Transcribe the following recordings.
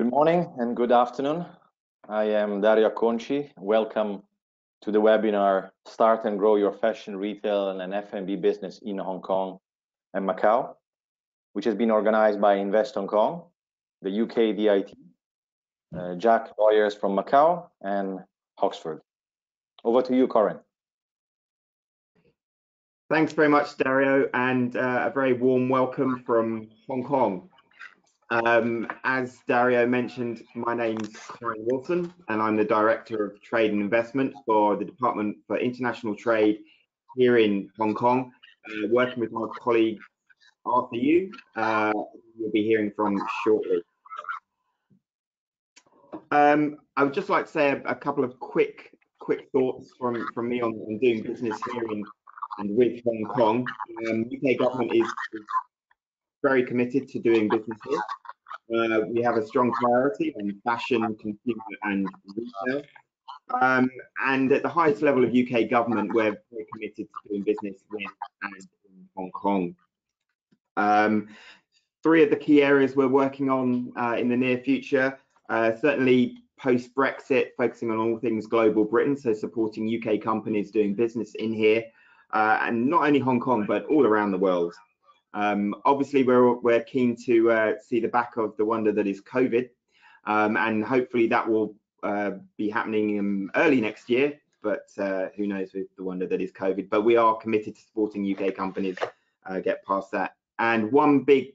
Good morning and good afternoon. I am Dario Acconci. Welcome to the webinar, Start and Grow Your Fashion Retail and F&B Business in Hong Kong and Macau, which has been organized by Invest Hong Kong, the UK DIT, uh, JAC Lawyers from Macau, and Hawksford. Over to you, Corin. Thanks very much, Dario, and uh, a very warm welcome from Hong Kong. Um, as Dario mentioned, my name's Corin Wilson, and I'm the Director of Trade and Investment for the Department for International Trade here in Hong Kong, uh, working with my colleague Arthur Yu, uh, you'll be hearing from shortly. Um, I would just like to say a, a, couple of quick quick thoughts from, from me on, on doing business here in and with Hong Kong. Um, UK government is, is very committed to doing business here. Uh, we have a strong priority on fashion, consumer, and retail. Um, and at the highest level of UK government, we're very committed to doing business with and in Hong Kong. Um, three of the key areas we're working on uh, in the near future, uh, certainly post Brexit, focusing on all things global Britain, so supporting UK companies doing business in here, uh, and not only Hong Kong, but all around the world. Um, obviously, we're, we're keen to uh, see the back of the wonder that is COVID, um, and hopefully that will uh, be happening early next year, but uh, who knows with the wonder that is COVID. But we are committed to supporting UK companies uh, get past that. And one big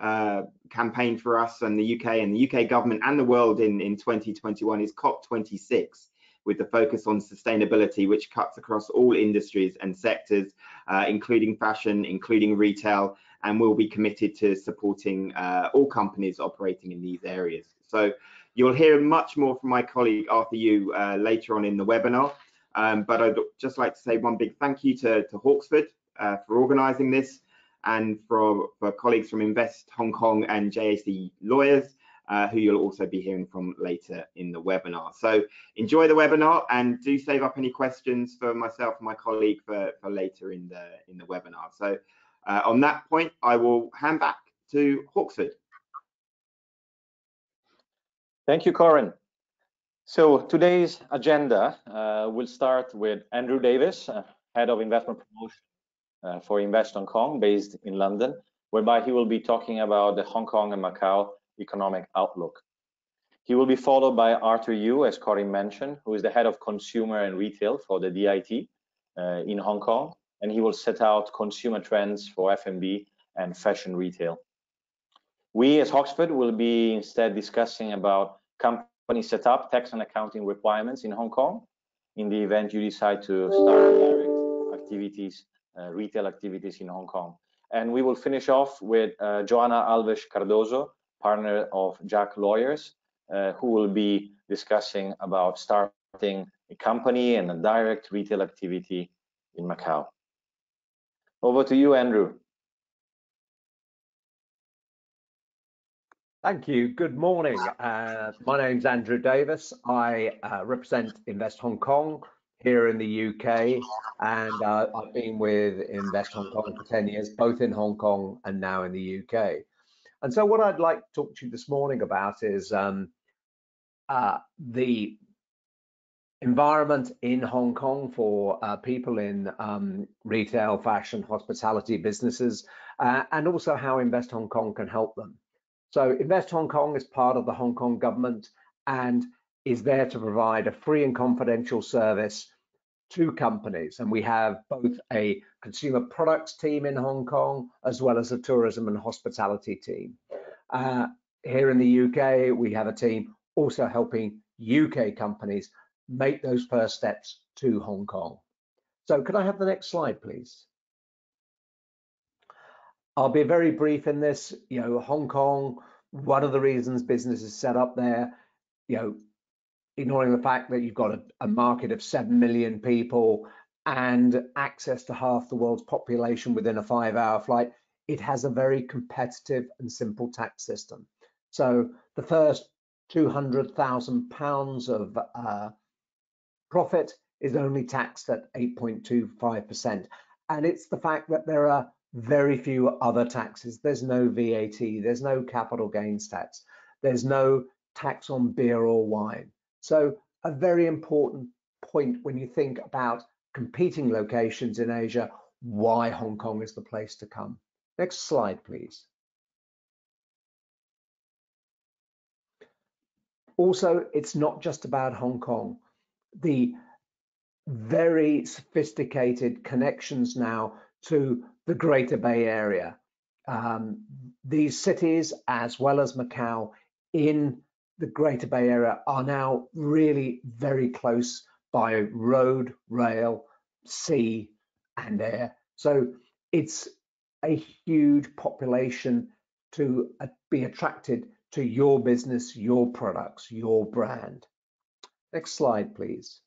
uh, campaign for us and the UK and the UK government and the world in, in 2021 is COP26 with the focus on sustainability, which cuts across all industries and sectors, uh, including fashion, including retail, and we'll be committed to supporting uh, all companies operating in these areas. So you'll hear much more from my colleague Arthur Yu uh, later on in the webinar, um, but I'd just like to say one big thank you to, to Hawksford uh, for organising this and for, for colleagues from Invest Hong Kong and JAC Lawyers uh, who you'll also be hearing from later in the webinar. So enjoy the webinar and do save up any questions for myself and my colleague for, for later in the, in the webinar. So uh, on that point, I will hand back to Hawksford. Thank you, Corin. So today's agenda uh, will start with Andrew Davis, uh, Head of Investment Promotion uh, for Invest Hong Kong, based in London, whereby he will be talking about the Hong Kong and Macau economic outlook. He will be followed by Arthur Yu, as Corin mentioned, who is the head of consumer and retail for the DIT uh, in Hong Kong, and he will set out consumer trends for F&B and fashion retail. We as Hawksford will be instead discussing about company setup, tax and accounting requirements in Hong Kong in the event you decide to start direct activities, uh, retail activities in Hong Kong. And we will finish off with uh, Joanna Alves Cardoso, partner of JAC Lawyers, uh, who will be discussing about starting a company and a direct retail activity in Macau. Over to you, Andrew. Thank you. Good morning. Uh, my name's Andrew Davis. I uh, represent Invest Hong Kong here in the UK, and uh, I've been with Invest Hong Kong for 10 years, both in Hong Kong and now in the UK. And so what I'd like to talk to you this morning about is um, uh, the environment in Hong Kong for uh, people in um, retail, fashion, hospitality businesses, uh, and also how Invest Hong Kong can help them. So Invest Hong Kong is part of the Hong Kong government and is there to provide a free and confidential service to companies. And we have both a consumer products team in Hong Kong, as well as a tourism and hospitality team. Uh, here in the UK, we have a team also helping UK companies make those first steps to Hong Kong. So could I have the next slide, please? I'll be very brief in this. You know, Hong Kong, one of the reasons business is set up there, you know, ignoring the fact that you've got a, a market of 7 million people and access to half the world's population within a five hour flight, it has a very competitive and simple tax system. So the first 200,000 pounds of uh, profit is only taxed at 8.25%. And it's the fact that there are very few other taxes. There's no VAT, there's no capital gains tax, there's no tax on beer or wine. So a very important point when you think about competing locations in Asia, why Hong Kong is the place to come. Next slide, please. Also, it's not just about Hong Kong. The very sophisticated connections now to the Greater Bay Area. Um, these cities, as well as Macau, in the Greater Bay Area are now really very close by road, rail, sea, and air. So it's a huge population to uh, be attracted to your business, your products, your brand. Next slide, please.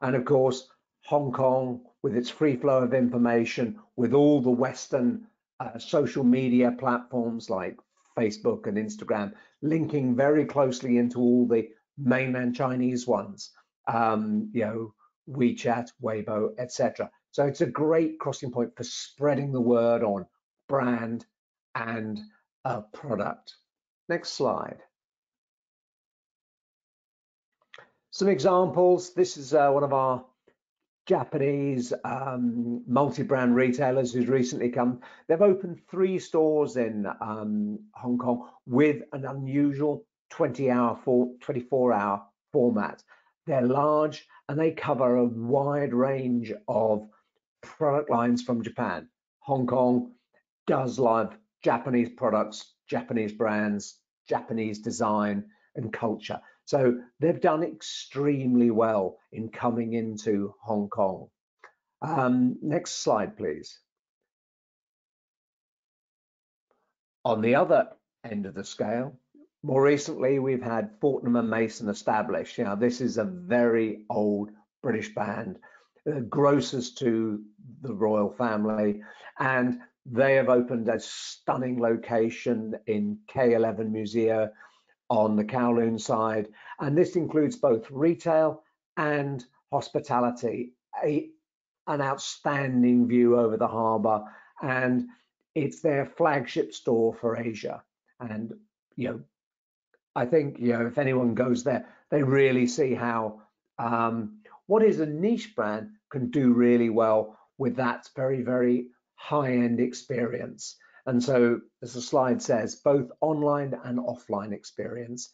And of course, Hong Kong, with its free flow of information, with all the Western uh, social media platforms like Facebook and Instagram, linking very closely into all the mainland Chinese ones, um, you know, WeChat, Weibo, etc. So it's a great crossing point for spreading the word on brand and a product. Next slide. Some examples. This is uh, one of our Japanese um, multi-brand retailers who's recently come. They've opened three stores in um, Hong Kong with an unusual 20-hour, 24-hour format. They're large and they cover a wide range of product lines from Japan. Hong Kong does love Japanese products, Japanese brands, Japanese design and culture. So they've done extremely well in coming into Hong Kong. Um, next slide, please. On the other end of the scale, more recently, we've had Fortnum and Mason established. Know, this is a very old British band, uh, grocers to the royal family, and they have opened a stunning location in K11 Musea on the Kowloon side, and this includes both retail and hospitality. A, an outstanding view over the harbour, and it's their flagship store for Asia. And you know, I think you know if anyone goes there, they really see how um, what is a niche brand can do really well with that very very high-end experience. And so, as the slide says, both online and offline experience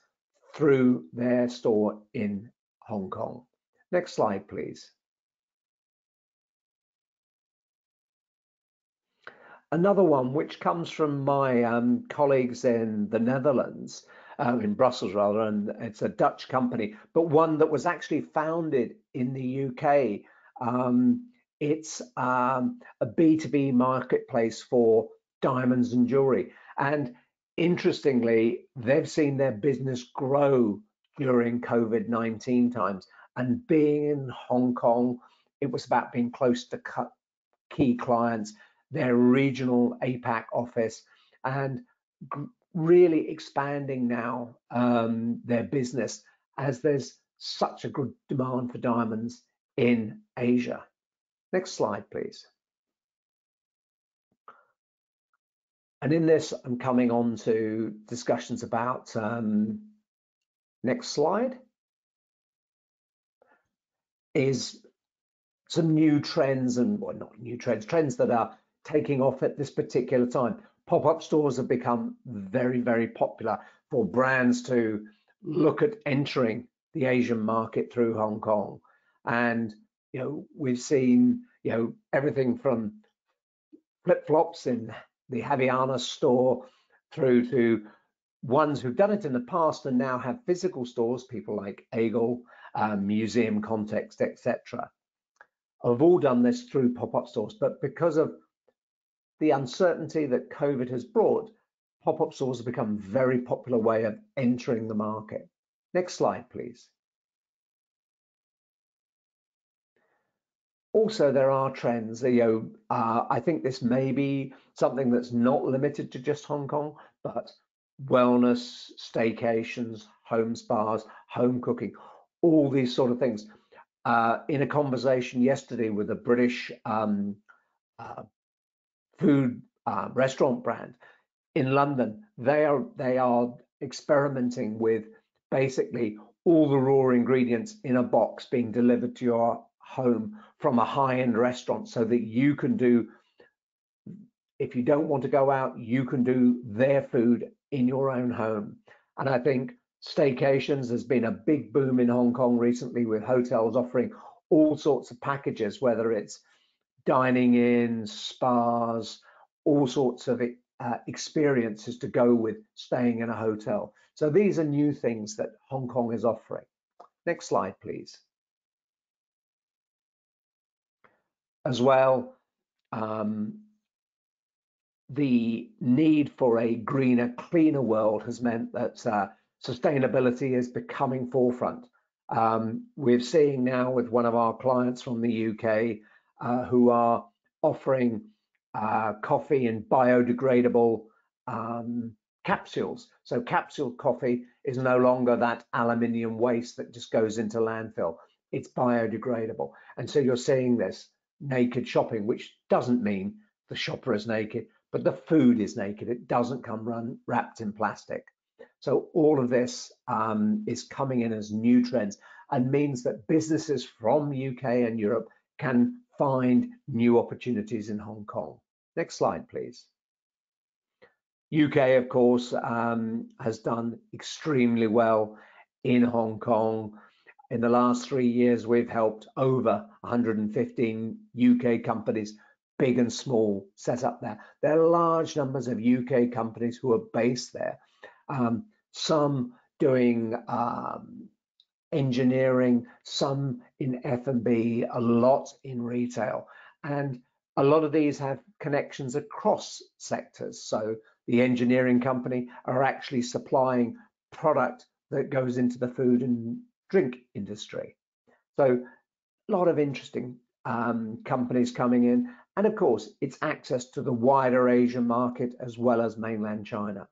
through their store in Hong Kong. Next slide, please. Another one, which comes from my um, colleagues in the Netherlands, uh, in Brussels rather, and it's a Dutch company, but one that was actually founded in the UK. Um, it's um, a B2B marketplace for diamonds and jewelry. And interestingly, they've seen their business grow during COVID 19 times. And being in Hong Kong, it was about being close to key clients, their regional APAC office, and really expanding now um, their business as there's such a good demand for diamonds in Asia. Next slide, please. And in this, I'm coming on to discussions about, um, next slide, is some new trends and, well, not new trends, trends that are taking off at this particular time. Pop-up stores have become very, very popular for brands to look at entering the Asian market through Hong Kong. And, you know, we've seen, you know, everything from flip-flops in the Havaianas store through to ones who've done it in the past and now have physical stores, people like Aigle, um, Museum Context, etc. Have all done this through pop-up stores, but because of the uncertainty that COVID has brought, pop-up stores have become a very popular way of entering the market. Next slide, please. Also there are trends you know uh, i think this may be something that's not limited to just hong kong but wellness staycations home spas home cooking all these sort of things. Uh, in a conversation yesterday with a british um, uh, food uh, restaurant brand in London, they are they are experimenting with basically all the raw ingredients in a box being delivered to your home from a high-end restaurant so that you can do if you don't want to go out you can do their food in your own home. And i think staycations has been a big boom in hong kong recently with hotels offering all sorts of packages whether it's dining in spas all sorts of uh, experiences to go with staying in a hotel. So these are new things that hong kong is offering. Next slide please as well, um, the need for a greener, cleaner world has meant that uh, sustainability is becoming forefront. Um, we're seeing now with one of our clients from the UK uh, who are offering uh, coffee in biodegradable um, capsules. So capsule coffee is no longer that aluminium waste that just goes into landfill. It's biodegradable. And so you're seeing this naked shopping, which doesn't mean the shopper is naked, but the food is naked. It doesn't come run, wrapped in plastic. So all of this um, is coming in as new trends and means that businesses from UK and Europe can find new opportunities in Hong Kong. Next slide, please. UK, of course, um, has done extremely well in Hong Kong. In the last three years, we've helped over 115 UK companies, big and small, set up there. There are large numbers of UK companies who are based there. Um, some doing um, engineering, some in F&B, a lot in retail. And a lot of these have connections across sectors. So the engineering company are actually supplying product that goes into the food and drink industry. So a lot of interesting um, companies coming in. And of course, it's access to the wider Asian market as well as mainland China.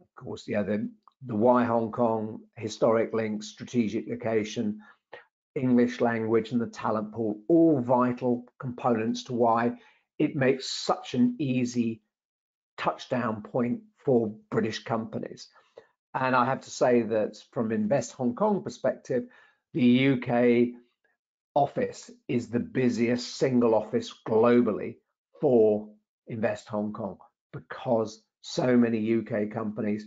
Of course, yeah, the, the why Hong Kong, historic links, strategic location, English language and the talent pool, all vital components to why it makes such an easy touchdown point for British companies. And I have to say that from Invest Hong Kong perspective, the UK office is the busiest single office globally for Invest Hong Kong because so many UK companies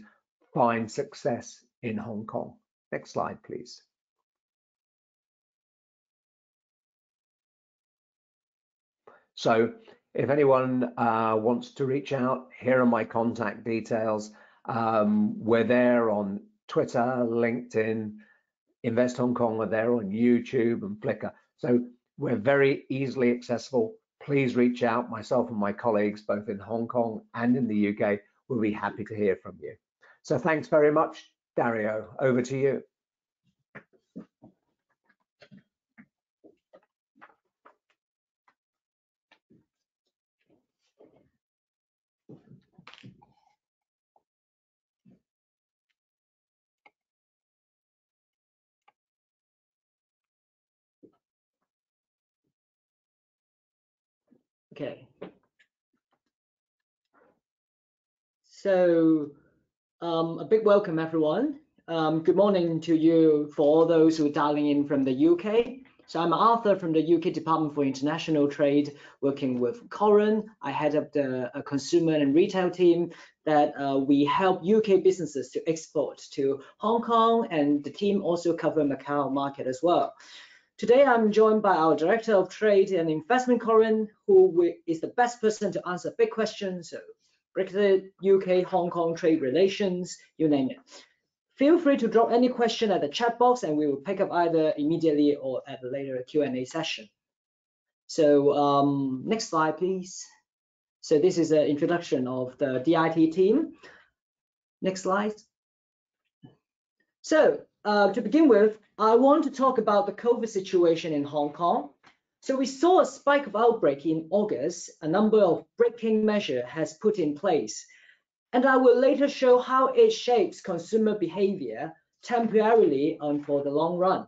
find success in Hong Kong. Next slide, please. So if anyone uh, wants to reach out, here are my contact details. Um, we're there on Twitter, LinkedIn, Invest Hong Kong are there on YouTube and Flickr. So we're very easily accessible. Please reach out. Myself and my colleagues, both in Hong Kong and in the UK, We'll be happy to hear from you. So thanks very much, Dario. Over to you. Okay. So um, a big welcome, everyone. Um, good morning to you for all those who are dialing in from the UK. So I'm Arthur from the UK Department for International Trade, working with Corin. I head up the uh, consumer and retail team that uh, we help UK businesses to export to Hong Kong, and the team also cover Macau market as well. Today, I'm joined by our Director of Trade and Investment, Corin, who is the best person to answer big questions, so Brexit, UK, Hong Kong trade relations, you name it. Feel free to drop any question at the chat box and we will pick up either immediately or at a later Q&A session. So um, next slide, please. So this is an introduction of the DIT team. Next slide. So uh, to begin with, I want to talk about the COVID situation in Hong Kong. So we saw a spike of outbreak in August. A number of breaking measure has put in place. And I will later show how it shapes consumer behavior temporarily and for the long run.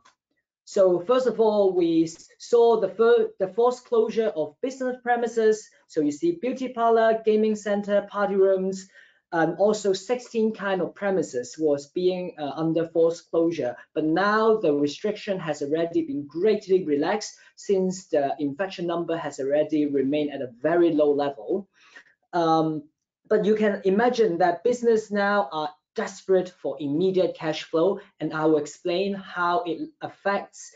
So first of all, we saw the, the forced closure of business premises. So you see beauty parlor, gaming center, party rooms, and also 16 kind of premises was being uh, under forced closure. But now the restriction has already been greatly relaxed since the infection number has already remained at a very low level. Um, but you can imagine that business now are desperate for immediate cash flow, and I will explain how it affects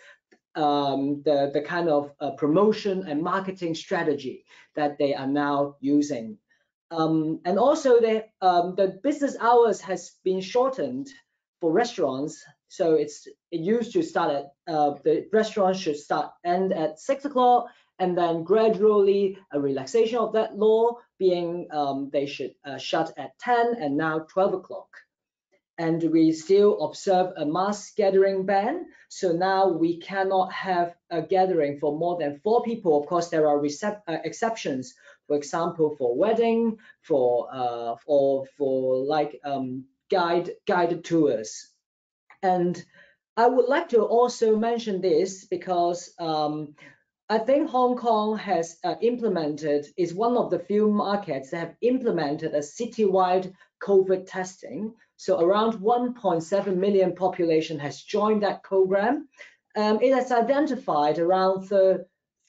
um, the, the kind of uh, promotion and marketing strategy that they are now using. Um, and also the, um, the business hours has been shortened for restaurants. So it's it used to start at uh, the restaurant should start end at six o'clock and then gradually a relaxation of that law being um, they should uh, shut at 10 and now 12 o'clock and we still observe a mass gathering ban. So now we cannot have a gathering for more than four people. Of course, there are uh, exceptions, for example, for wedding, for uh, or for like um, guide guided tours. And I would like to also mention this because um, I think Hong Kong has uh, implemented, is one of the few markets that have implemented a citywide COVID testing. So around 1.7 million population has joined that program. Um, it has identified around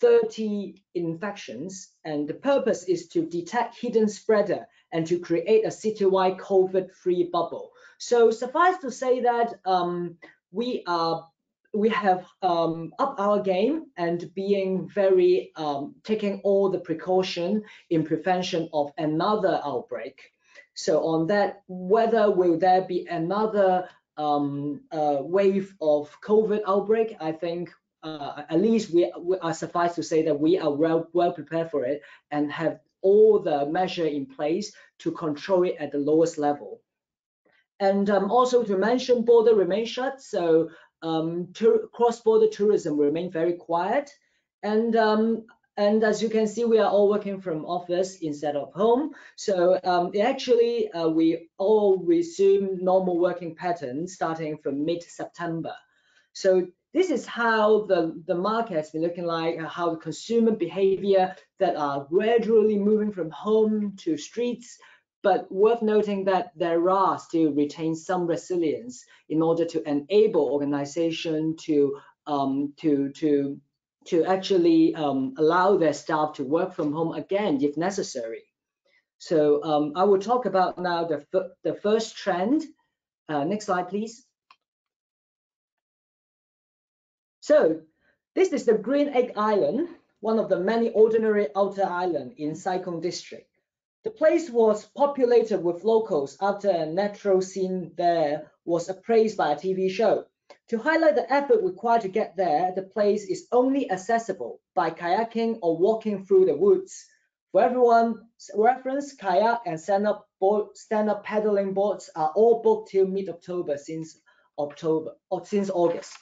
30 infections, and the purpose is to detect hidden spreader and to create a citywide COVID-free bubble. So suffice to say that um, we are we have um, up our game and being very um, taking all the precaution in prevention of another outbreak. So on that, whether will there be another um, uh, wave of COVID outbreak, I think uh, at least we, we, are suffice to say that we are well well prepared for it and have all the measure in place to control it at the lowest level. And um, also to mention, border remain shut, so um, cross-border tourism remain very quiet. And um, and as you can see, we are all working from office instead of home. So um, actually, uh, we all resume normal working patterns starting from mid-September. So this is how the, the market has been looking like, uh, how the consumer behavior that are gradually moving from home to streets. But worth noting that there are still retain some resilience in order to enable organization to um, to to to actually um, allow their staff to work from home again if necessary. So um, I will talk about now the, the first trend. Uh, next slide, please. So this is the Green Egg Island, one of the many ordinary outer islands in Sai Kung district. The place was populated with locals after a natural scene there was appraised by a TV show. To highlight the effort required to get there, the place is only accessible by kayaking or walking through the woods. For everyone, reference, kayak and stand-up stand-up paddling boards are all booked till mid-October since October or since August.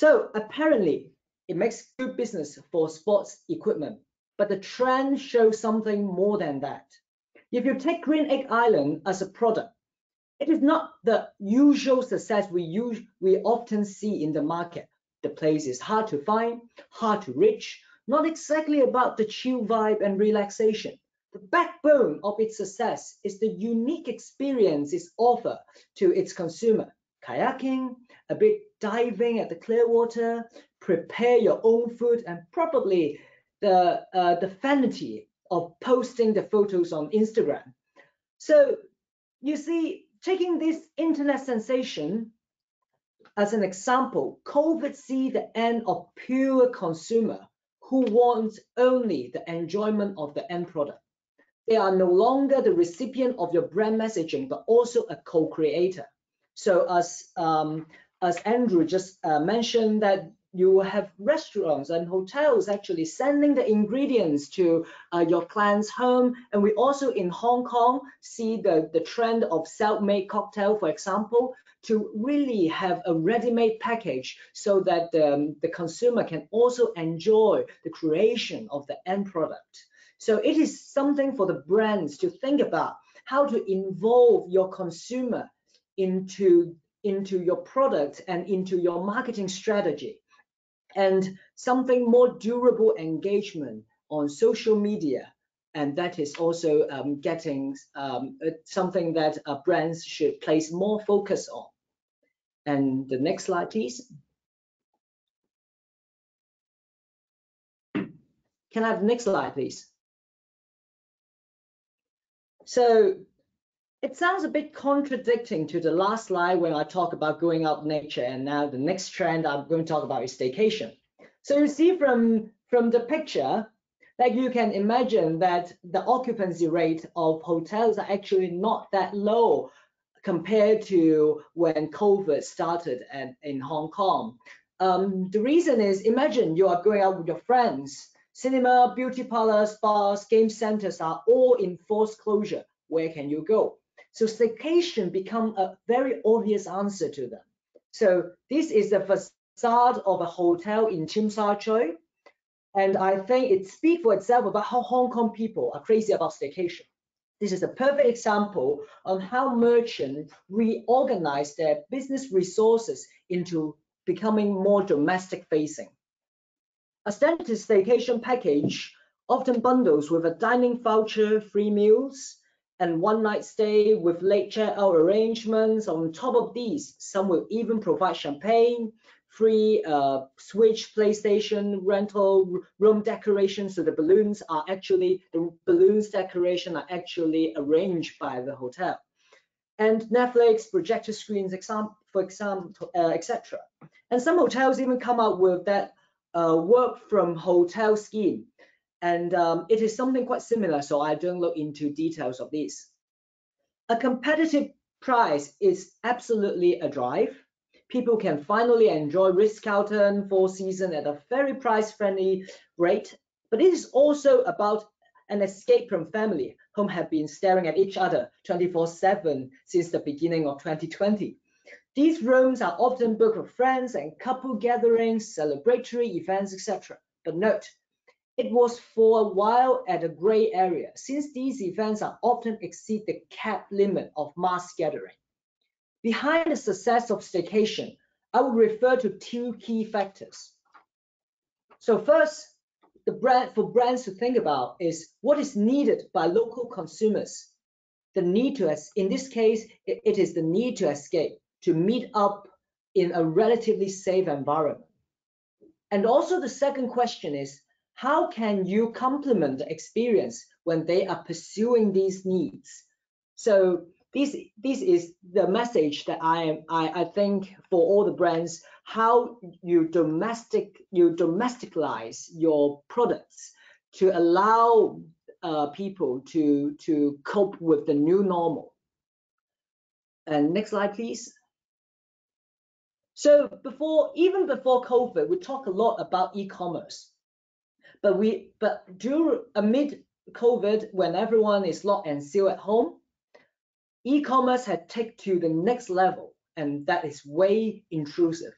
So apparently, it makes good business for sports equipment, but the trend shows something more than that. If you take Green Egg Island as a product, it is not the usual success we use, we often see in the market. The place is hard to find, hard to reach, not exactly about the chill vibe and relaxation. The backbone of its success is the unique experience it offers to its consumer. Kayaking, a bit diving at the clear water, prepare your own food, and probably the uh, the vanity of posting the photos on Instagram. So you see, taking this internet sensation as an example, COVID see the end of pure consumer who wants only the enjoyment of the end product. They are no longer the recipient of your brand messaging, but also a co-creator. So as um, as Andrew just uh, mentioned that you have restaurants and hotels actually sending the ingredients to uh, your client's home. And we also in Hong Kong see the, the trend of self-made cocktail, for example, to really have a ready-made package so that um, the consumer can also enjoy the creation of the end product. So it is something for the brands to think about how to involve your consumer into into your product and into your marketing strategy and something more durable engagement on social media and that is also um, getting um, something that uh, brands should place more focus on. And the next slide, please. Can I have the next slide, please? So it sounds a bit contradicting to the last slide when I talk about going out nature, and now the next trend I'm going to talk about is staycation. So you see from from the picture, like you can imagine that the occupancy rate of hotels are actually not that low compared to when COVID started at, in Hong Kong. Um, the reason is, imagine you are going out with your friends, cinema, beauty parlors, bars, game centers are all in forced closure. Where can you go? So staycation become a very obvious answer to them. So this is the facade of a hotel in Tsim Sha Tsui. And I think it speaks for itself about how Hong Kong people are crazy about staycation. This is a perfect example on how merchants reorganize their business resources into becoming more domestic facing. A standard staycation package often bundles with a dining voucher, free meals, and one night stay with late checkout arrangements. On top of these, some will even provide champagne, free uh, Switch, PlayStation, rental, room decoration. So the balloons are actually, the balloons decoration are actually arranged by the hotel. And Netflix, projector screens, example, for example, uh, etc. And some hotels even come up with that uh, work from hotel scheme. And um, it is something quite similar, so I don't look into details of this. A competitive price is absolutely a drive people can finally enjoy Ritz-Carlton Four Seasons at a very price-friendly rate. But it is also about an escape from family whom have been staring at each other 24-7 since the beginning of 2020. These rooms are often booked for friends and couple gatherings, celebratory events, etc. But note, it was for a while at a gray area since these events are often exceed the cap limit of mass gathering. Behind the success of staycation, I will refer to two key factors. So first, the brand for brands to think about is what is needed by local consumers. The need to, in this case, it is the need to escape, to meet up in a relatively safe environment. And also the second question is, how can you complement the experience when they are pursuing these needs? So this this is the message that I am I, I think for all the brands how you domestic you domesticize your products to allow uh, people to to cope with the new normal. And next slide, please. So before even before COVID, we talk a lot about e-commerce, but we but during amid COVID, when everyone is locked and sealed at home, e-commerce had taken to the next level, and that is way intrusive.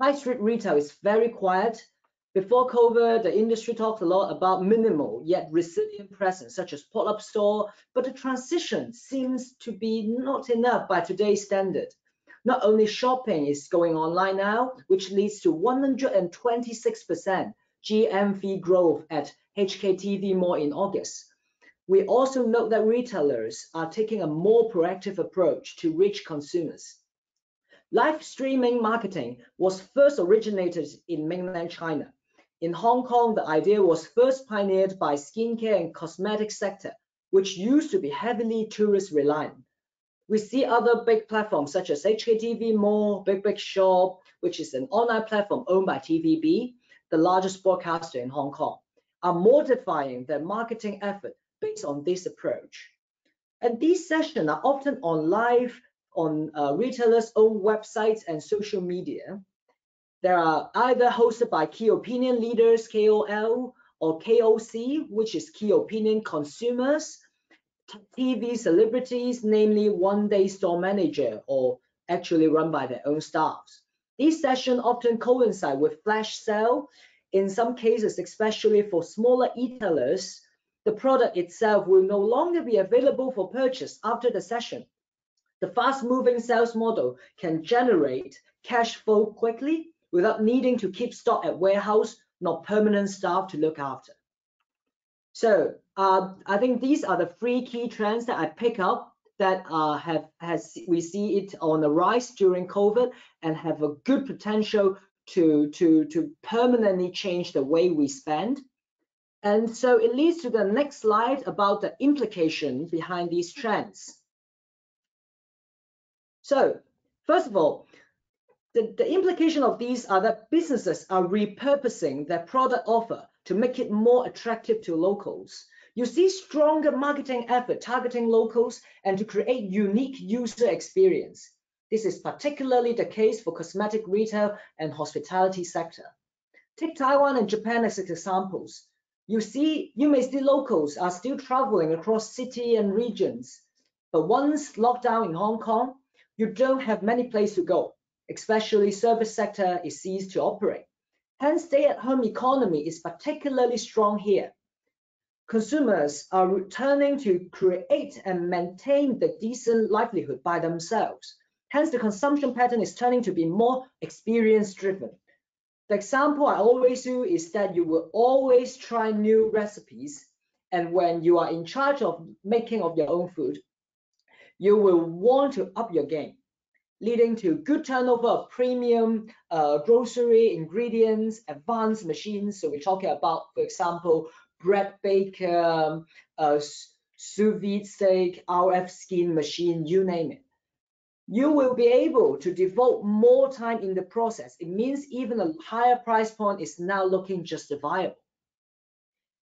High street retail is very quiet. Before COVID, the industry talked a lot about minimal yet resilient presence, such as pop-up store, but the transition seems to be not enough by today's standard. Not only shopping is going online now, which leads to 126% GMV growth at HKTV Mall in August, we also note that retailers are taking a more proactive approach to reach consumers. Live streaming marketing was first originated in mainland China. In Hong Kong, the idea was first pioneered by skincare and cosmetic sector, which used to be heavily tourist reliant. We see other big platforms such as HKTV Mall, Big Big Shop, which is an online platform owned by TVB, the largest broadcaster in Hong Kong, are modifying their marketing effort based on this approach. And these sessions are often on live on uh, retailers' own websites and social media. They are either hosted by key opinion leaders, KOL, or KOC, which is key opinion consumers, TV celebrities, namely one day store manager, or actually run by their own staffs. These sessions often coincide with flash sale. In some cases, especially for smaller retailers, the product itself will no longer be available for purchase after the session. The fast-moving sales model can generate cash flow quickly without needing to keep stock at warehouse nor permanent staff to look after. So uh, I think these are the three key trends that I pick up that uh, have has we see it on the rise during COVID and have a good potential to to to permanently change the way we spend. And so it leads to the next slide about the implication behind these trends. So first of all, the, the implication of these are that businesses are repurposing their product offer to make it more attractive to locals. You see stronger marketing effort targeting locals and to create unique user experience. This is particularly the case for cosmetic retail and hospitality sector. Take Taiwan and Japan as examples. You see, you may see locals are still traveling across city and regions, but once lockdown in Hong Kong, you don't have many places to go, especially service sector is ceased to operate. Hence, stay-at-home economy is particularly strong here. Consumers are returning to create and maintain the decent livelihood by themselves. Hence, the consumption pattern is turning to be more experience-driven. The example I always do is that you will always try new recipes, and when you are in charge of making of your own food, you will want to up your game leading to good turnover of premium uh, grocery ingredients, advanced machines. So we're talking about, for example, bread baker, um, uh, sous vide steak, RF skin machine, you name it. You will be able to devote more time in the process. It means even a higher price point is now looking justifiable.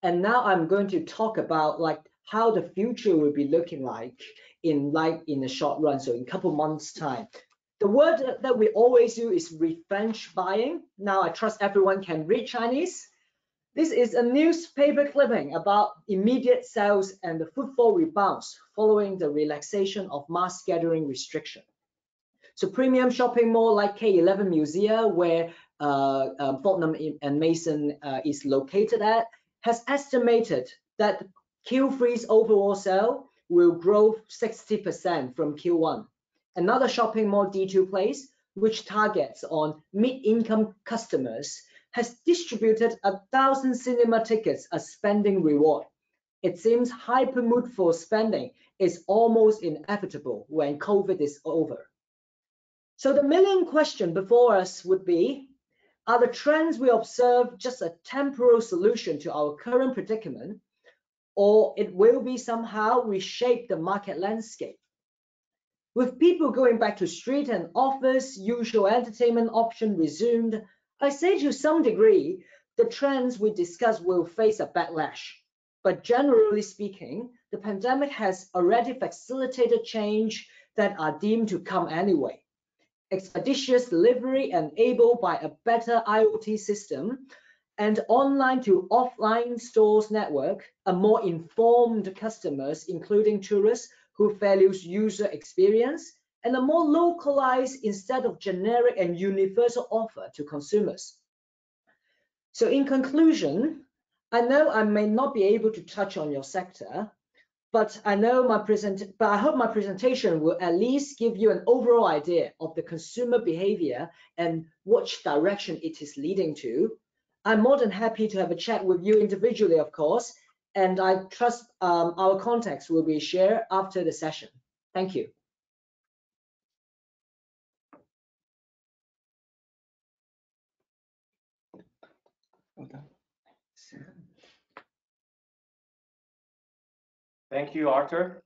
And now I'm going to talk about like how the future will be looking like in like in the short run. So in a couple months time, the word that we always use is revenge buying. Now I trust everyone can read Chinese. This is a newspaper clipping about immediate sales and the footfall rebounds following the relaxation of mass gathering restriction. So premium shopping mall like K11 Musea, where uh, um, Fortnum and Mason uh, is located at, has estimated that Q3's overall sale will grow 60% from Q1 another shopping mall D2 Place, which targets on mid-income customers, has distributed a thousand cinema tickets as spending reward. It seems hyper mood for spending is almost inevitable when COVID is over. So the million question before us would be, are the trends we observe just a temporal solution to our current predicament, or it will be somehow reshape the market landscape? With people going back to street and office, usual entertainment option resumed, I say to some degree, the trends we discuss will face a backlash. But generally speaking, the pandemic has already facilitated change that are deemed to come anyway. Expeditious delivery enabled by a better IoT system and online to offline stores network, a more informed customers, including tourists, who values user experience and a more localized instead of generic and universal offer to consumers. So in conclusion, I know I may not be able to touch on your sector, but I know my present, but I hope my presentation will at least give you an overall idea of the consumer behavior and which direction it is leading to. I'm more than happy to have a chat with you individually, of course, and I trust um, our contacts will be shared after the session. Thank you. Thank you, Arthur.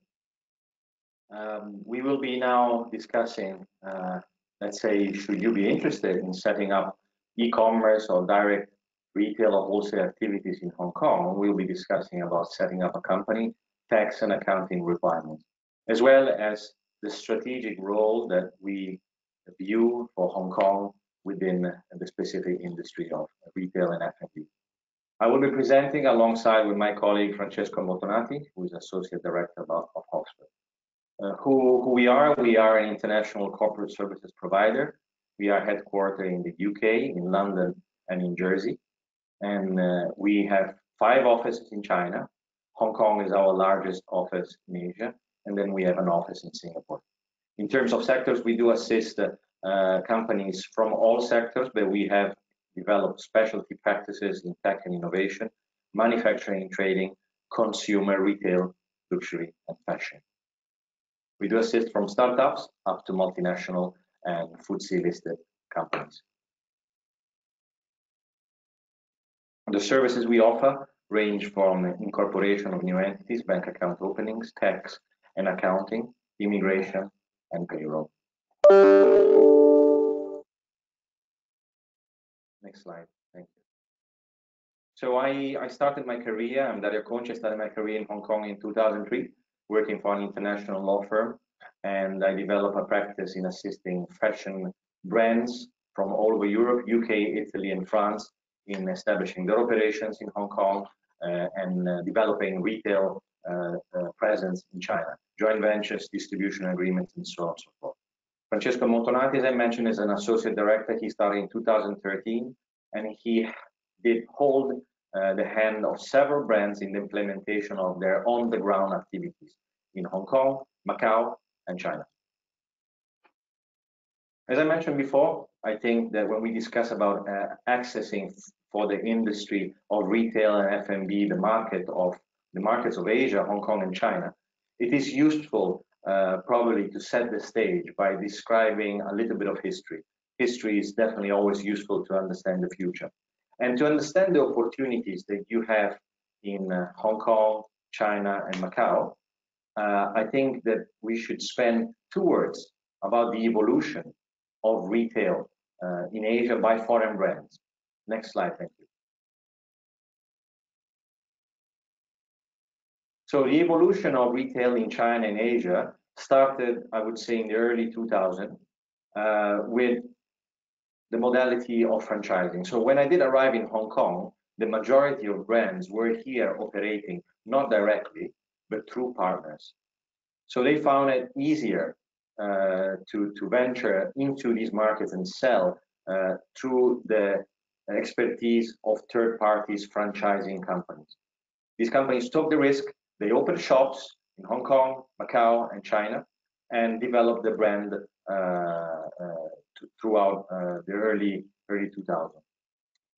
Um, we will be now discussing, uh, let's say, should you be interested in setting up e-commerce or direct retail or wholesale activities in Hong Kong, we'll be discussing about setting up a company, tax and accounting requirements, as well as the strategic role that we view for Hong Kong within the specific industry of retail and F&B. I will be presenting alongside with my colleague Francesco Motonati, who is Associate Director of, of Hawksford. Uh, who, who we are, we are an international corporate services provider. We are headquartered in the UK, in London, and in Jersey and uh, we have five offices in China. Hong Kong is our largest office in Asia, and then we have an office in Singapore. In terms of sectors, we do assist uh, companies from all sectors, but we have developed specialty practices in tech and innovation, manufacturing, and trading, consumer retail, luxury, and fashion. We do assist from startups up to multinational and FTSE listed companies. The services we offer range from incorporation of new entities, bank account openings, tax and accounting, immigration, and payroll. Next slide. Thank you. So I, I started my career, I'm Dario Conci, I started my career in Hong Kong in 2003, working for an international law firm. And I developed a practice in assisting fashion brands from all over Europe, UK, Italy, and France in establishing their operations in Hong Kong uh, and uh, developing retail uh, uh presence in China, joint ventures, distribution agreements, and so on and so forth. Francesco Montonati, as I mentioned, is an associate director. He started in 2013, and he did hold uh, the hand of several brands in the implementation of their on-the-ground activities in Hong Kong, Macau, and China. As I mentioned before, I think that when we discuss about uh, accessing for the industry of retail and F&B, the market of the markets of Asia, Hong Kong, and China, it is useful uh, probably to set the stage by describing a little bit of history. History is definitely always useful to understand the future. And to understand the opportunities that you have in uh, Hong Kong, China, and Macau, uh, I think that we should spend two words about the evolution of retail uh, in Asia by foreign brands. Next slide, thank So the evolution of retail in China and Asia started, I would say, in the early 2000s uh, with the modality of franchising. So when I did arrive in Hong Kong, the majority of brands were here operating not directly, but through partners. So they found it easier uh, to, to venture into these markets and sell uh, through the expertise of third parties franchising companies. These companies took the risk, they opened shops in Hong Kong, Macau, and China, and developed the brand uh, uh throughout uh, the early early 2000s.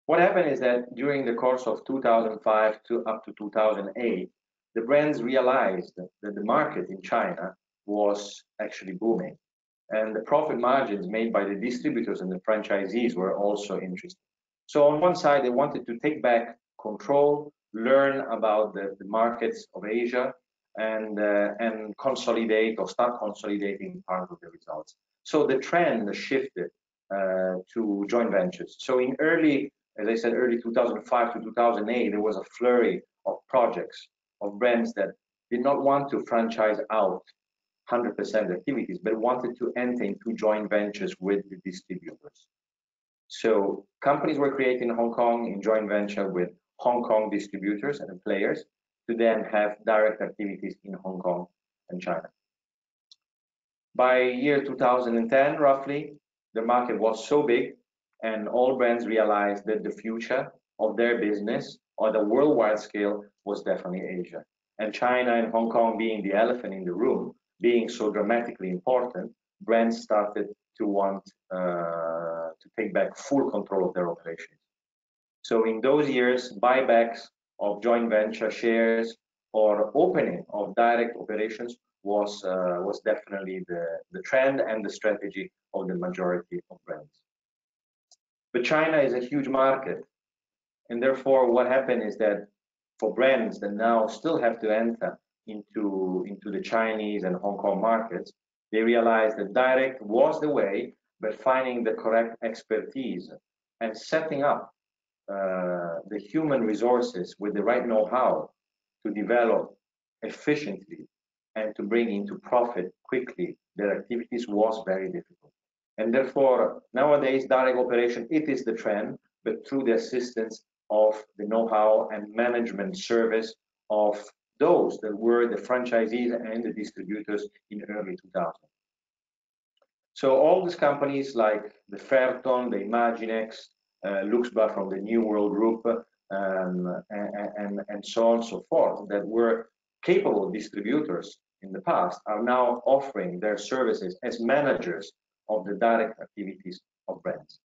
What happened is that during the course of 2005 to up to 2008, the brands realized that the market in China was actually booming, and the profit margins made by the distributors and the franchisees were also interesting. So on one side, they wanted to take back control, learn about the, the markets of Asia, and uh, and consolidate or start consolidating part of the results. So the trend shifted uh, to joint ventures. So in early, as I said, early 2005 to 2008, there was a flurry of projects of brands that did not want to franchise out 100% activities, but wanted to enter into joint ventures with the distributors. So companies were created in Hong Kong in joint venture with Hong Kong distributors and players to then have direct activities in Hong Kong and China. By year 2010, roughly, the market was so big and all brands realized that the future of their business on a worldwide scale was definitely Asia. And China and Hong Kong being the elephant in the room, being so dramatically important, brands started to want uh, to take back full control of their operations. So in those years, buybacks of joint venture shares or opening of direct operations was uh, was definitely the, the trend and the strategy of the majority of brands. But China is a huge market, and therefore what happened is that for brands that now still have to enter into into the Chinese and Hong Kong markets, they realized that direct was the way, but finding the correct expertise and setting up uh, the human resources with the right know-how to develop efficiently and to bring into profit quickly their activities was very difficult. And therefore, nowadays, direct operation, it is the trend, but through the assistance of the know-how and management service of those that were the franchisees and the distributors in early 2000. So all these companies like the Fairton, the ImagineX, uh, Luxbar from the New World Group, um, and, and, and so on and so forth, that were capable distributors in the past are now offering their services as managers of the direct activities of brands.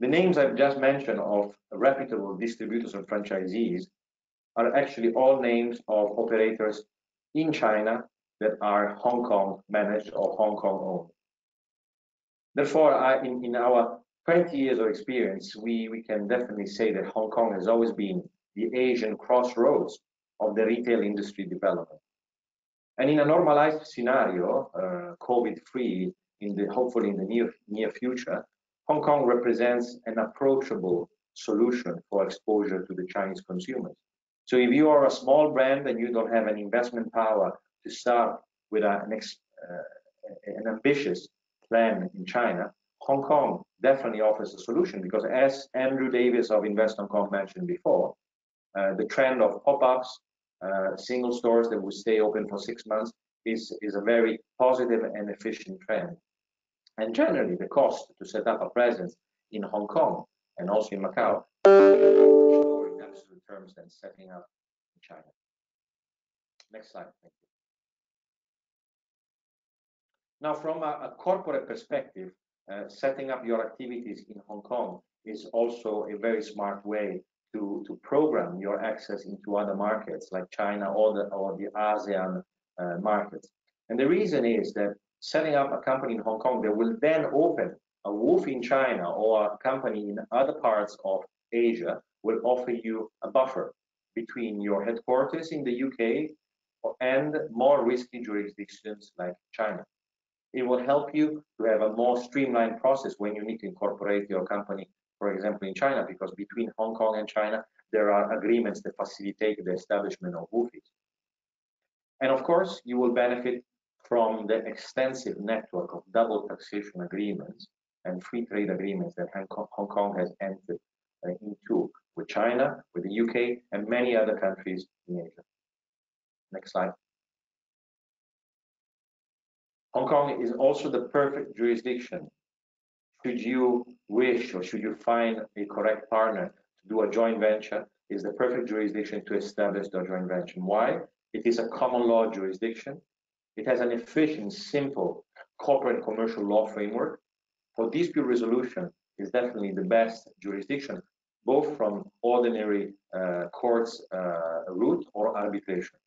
The names I've just mentioned of reputable distributors and franchisees are actually all names of operators in China that are Hong Kong managed or Hong Kong owned. Therefore, I, in, in our 20 years of experience, we, we can definitely say that Hong Kong has always been the Asian crossroads of the retail industry development. And in a normalized scenario, uh, COVID-free, in the hopefully in the near near future, Hong Kong represents an approachable solution for exposure to the Chinese consumers. So if you are a small brand and you don't have an investment power to start with an, uh, an ambitious plan in China, Hong Kong definitely offers a solution because as Andrew Davis of Invest Hong Kong mentioned before, uh, the trend of pop-ups, uh, single stores that will stay open for six months is, is a very positive and efficient trend. And generally, the cost to set up a presence in Hong Kong and also in Macau lower in absolute terms than setting up in China. Next slide, thank you. Now, from a, a corporate perspective, uh, setting up your activities in Hong Kong is also a very smart way to, to program your access into other markets like China or the, or the ASEAN uh, markets. And the reason is that setting up a company in Hong Kong that will then open a WFOE in China or a company in other parts of Asia will offer you a buffer between your headquarters in the UK and more risky jurisdictions like China. It will help you to have a more streamlined process when you need to incorporate your company, for example, in China, because between Hong Kong and China, there are agreements that facilitate the establishment of WFOEs. And of course, you will benefit from the extensive network of double taxation agreements and free trade agreements that Hong Kong has entered uh, into with China, with the UK, and many other countries in Asia. Next slide. Hong Kong is also the perfect jurisdiction. Should you wish or should you find a correct partner to do a joint venture, is the perfect jurisdiction to establish the joint venture. Why? It is a common law jurisdiction. It has an efficient, simple corporate commercial law framework. For dispute resolution is definitely the best jurisdiction, both from ordinary uh, courts uh, route or arbitration.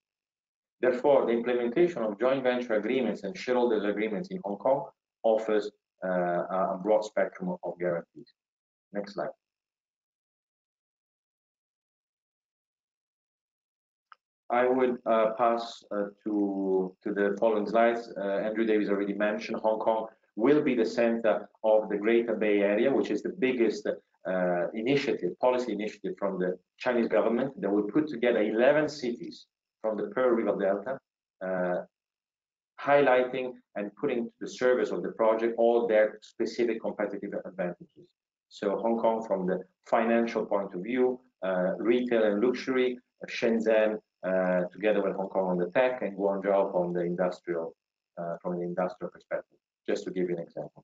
Therefore, the implementation of joint venture agreements and shareholders agreements in Hong Kong offers uh, a broad spectrum of guarantees. Next slide. I would uh, pass uh, to to the following slides. Uh, Andrew Davis already mentioned Hong Kong will be the center of the Greater Bay Area, which is the biggest uh, initiative, policy initiative from the Chinese government that will put together 11 cities from the Pearl River Delta, uh, highlighting and putting to the service of the project all their specific competitive advantages. So Hong Kong from the financial point of view, uh, retail and luxury, Shenzhen uh, together with Hong Kong on the tech and Guangzhou from the industrial from the industrial perspective. Just to give you an example.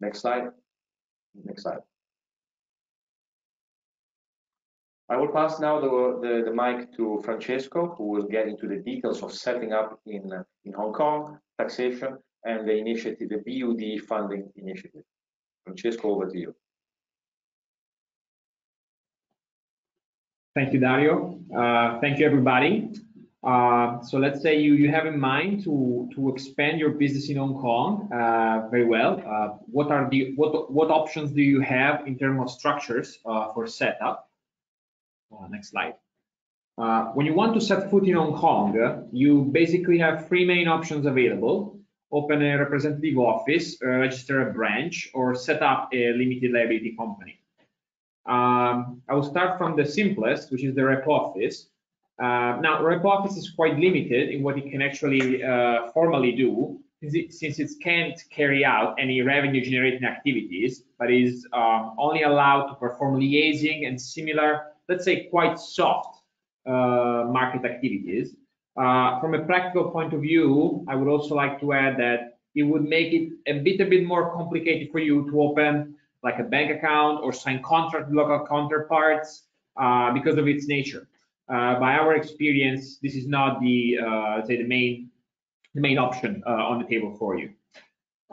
Next slide. Next slide. I will pass now the, the, the, mic to Francesco, who will get into the details of setting up in, in Hong Kong, taxation, and the initiative, the BUD funding initiative. Francesco, over to you. Thank you, Dario. Uh, thank you, everybody. Uh, so let's say you, you have in mind to, to expand your business in Hong Kong uh, very well. Uh, what are the what what options do you have in terms of structures uh, for setup? Uh, next slide. when you want to set foot in Hong Kong, you basically have three main options available. Open a representative office, register a branch, or set up a limited liability company. Um, I will start from the simplest, which is the rep office. Uh, now, rep office is quite limited in what it can actually uh, formally do, since it, since it, can't carry out any revenue generating activities, but is um, only allowed to perform liaising and similar, let's say, quite soft uh, market activities. Uh, from a practical point of view, I would also like to add that it would make it a bit a bit more complicated for you to open like a bank account or sign contract with local counterparts uh, because of its nature. Uh, by our experience, this is not the uh, say the main the main option uh, on the table for you.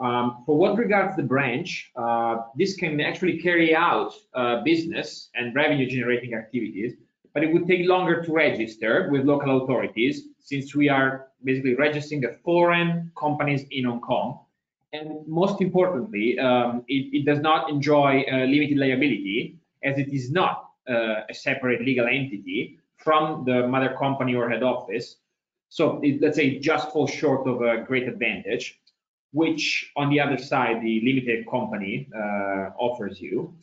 Um, for what regards the branch, uh, this can actually carry out uh, business and revenue generating activities but it would take longer to register with local authorities since we are basically registering the foreign companies in Hong Kong. And most importantly, um, it, it, does not enjoy uh, limited liability as it is not uh, a separate legal entity from the mother company or head office. So it, let's say just falls short of a great advantage, which on the other side, the limited company uh, offers you.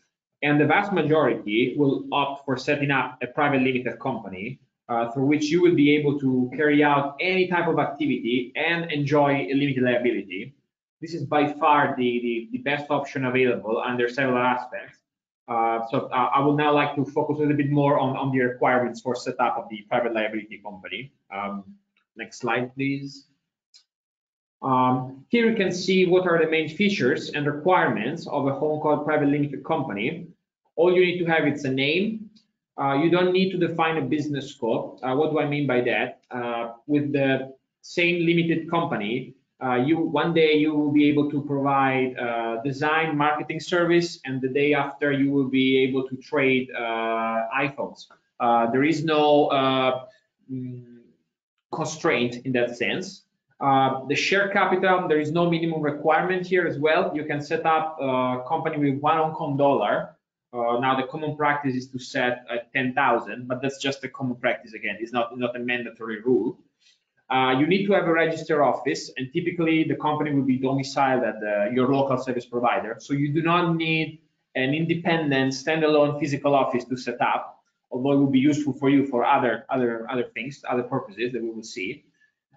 And the vast majority will opt for setting up a private limited company uh, through which you will be able to carry out any type of activity and enjoy a limited liability. This is by far the, the, the best option available under several aspects. Uh, so uh, I would now like to focus a little bit more on, on the requirements for setup of the private liability company. Um, next slide, please. Um, here you can see what are the main features and requirements of a Hong Kong private limited company. All you need to have is a name. Uh, you don't need to define a business scope. Uh, what do I mean by that? Uh, with the same limited company, uh, you one day you will be able to provide uh, design marketing service, and the day after you will be able to trade uh, iPhones. there is no mm, constraint in that sense. Uh, the share capital, there is no minimum requirement here as well. You can set up a company with one Hong Kong dollar. Uh, now the common practice is to set at 10,000, but that's just a common practice again. It's not, not a mandatory rule. Uh, you need to have a register office, and typically the company will be domiciled at the, your local service provider. So you do not need an independent standalone physical office to set up, although it will be useful for you for other other other things, other purposes that we will see.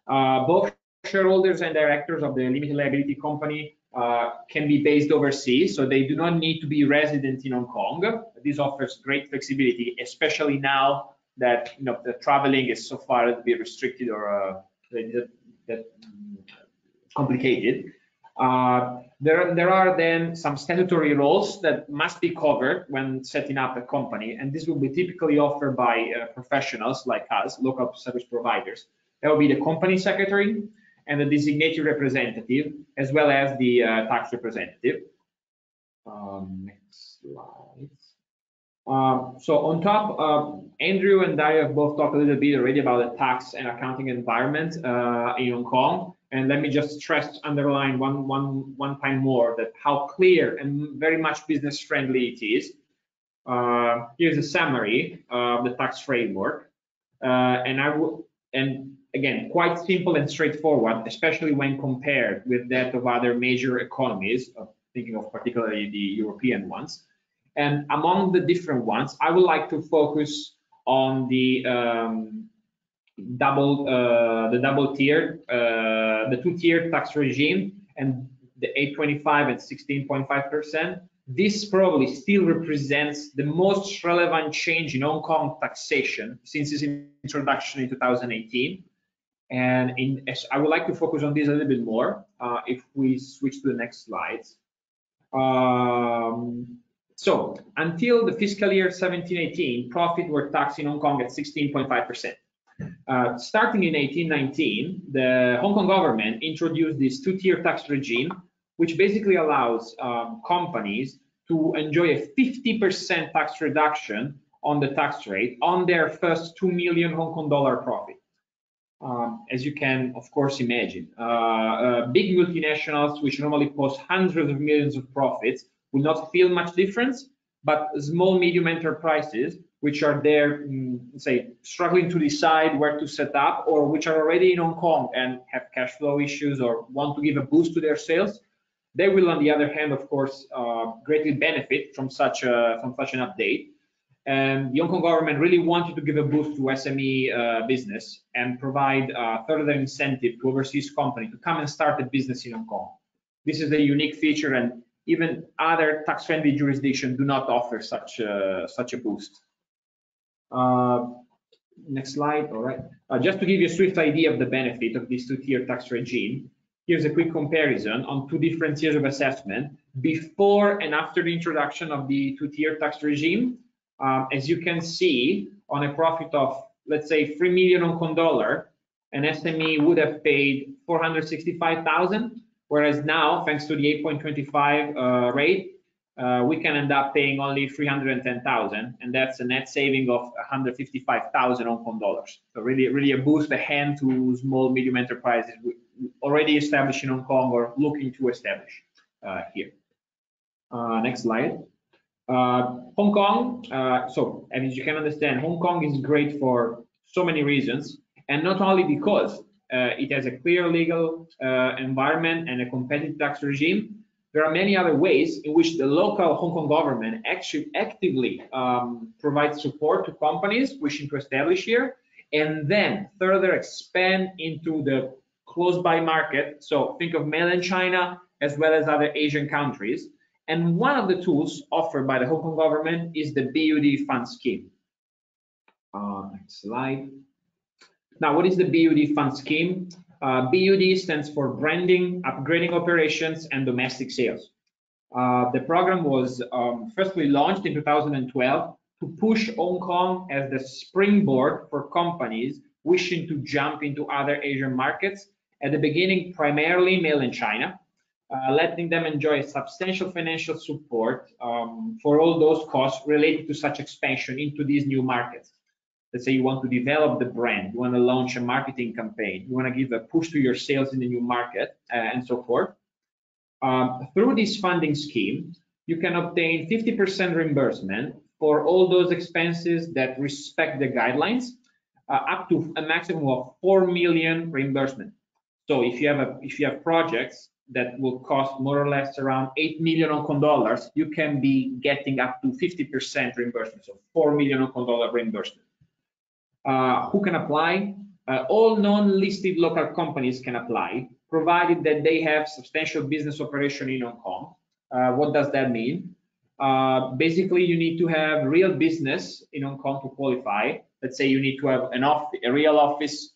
Uh, both shareholders and directors of the limited liability company uh, can be based overseas, so they do not need to be resident in Hong Kong. This offers great flexibility, especially now that you know the traveling is so far to be restricted or uh, that, that complicated. Uh, there, there are then some statutory roles that must be covered when setting up a company, and this will be typically offered by uh, professionals like us, local service providers. That will be the company secretary and the designated representative, as well as the uh, tax representative. Um, next slide. Um, so on top, uh, Andrew and I have both talked a little bit already about the tax and accounting environment uh, in Hong Kong. And let me just stress, underline one, one, one time more that how clear and very much business friendly it is. Uh, here's a summary of the tax framework. Uh, and I will, and again, quite simple and straightforward, especially when compared with that of other major economies, thinking of particularly the European ones. And among the different ones, I would like to focus on the um, double uh, the double tier, uh, the two tiered tax regime and the 825 and 16.5 percent. This probably still represents the most relevant change in Hong Kong taxation since its introduction in 2018. And in, I would like to focus on this a little bit more. Uh, if we switch to the next slides. Um, so until the fiscal year 17-18, profit were taxed in Hong Kong at 16.5%. Uh, starting in 1819, the Hong Kong government introduced this two-tier tax regime, which basically allows um, companies to enjoy a 50% tax reduction on the tax rate on their first 2 million Hong Kong dollar profit. Um, as you can, of course, imagine. Uh, uh, big multinationals, which normally post hundreds of millions of profits, will not feel much difference, but small, medium enterprises, which are there, mm, say, struggling to decide where to set up, or which are already in Hong Kong and have cash flow issues or want to give a boost to their sales, they will, on the other hand, of course, uh, greatly benefit from such a from such an update. And the Hong Kong government really wanted to give a boost to SME uh, business and provide uh, further incentive to overseas company to come and start a business in Hong Kong. This is a unique feature, and even other tax-friendly jurisdictions do not offer such a, such a boost. Uh, next slide, all right. Uh, just to give you a swift idea of the benefit of this two-tier tax regime, here's a quick comparison on two different tiers of assessment before and after the introduction of the two-tier tax regime. Um, as you can see, on a profit of, let's say, 3 million Hong Kong dollar, an SME would have paid 465,000 Whereas now, thanks to the 8.25 uh, rate, uh, we can end up paying only 310,000, and that's a net saving of 155,000 Hong Kong dollars. So really, really a boost ahead to small, medium enterprises already established in Hong Kong or looking to establish uh, here. Uh, next slide. Uh, Hong Kong, uh, so as you can understand, Hong Kong is great for so many reasons, and not only because uh, it has a clear legal environment and a competitive tax regime, there are many other ways in which the local Hong Kong government actually actively um, provides support to companies wishing to establish here and then further expand into the close by market. So think of mainland China as well as other Asian countries. And one of the tools offered by the Hong Kong government is the BUD fund scheme. Uh, next slide. Now, what is the BUD fund scheme? Uh, BUD stands for Branding, Upgrading Operations, and Domestic Sales. Uh, the program was um, firstly launched in 2012 to push Hong Kong as the springboard for companies wishing to jump into other Asian markets. At the beginning, primarily mainland China, uh, letting them enjoy substantial financial support um, for all those costs related to such expansion into these new markets let's say you want to develop the brand, you want to launch a marketing campaign, you want to give a push to your sales in the new market, uh, and so forth. Um, through this funding scheme, you can obtain 50% reimbursement for all those expenses that respect the guidelines, uh, up to a maximum of 4 million reimbursement. So if you have a if you have projects that will cost more or less around 8 million Hong Kong dollars, you can be getting up to 50% reimbursement, so 4 million Hong Kong dollar reimbursement. Uh, who can apply? Uh, all non-listed local companies can apply, provided that they have substantial business operation in Hong Kong. Uh, what does that mean? basically, you need to have real business in Hong Kong to qualify. Let's say you need to have an off a real office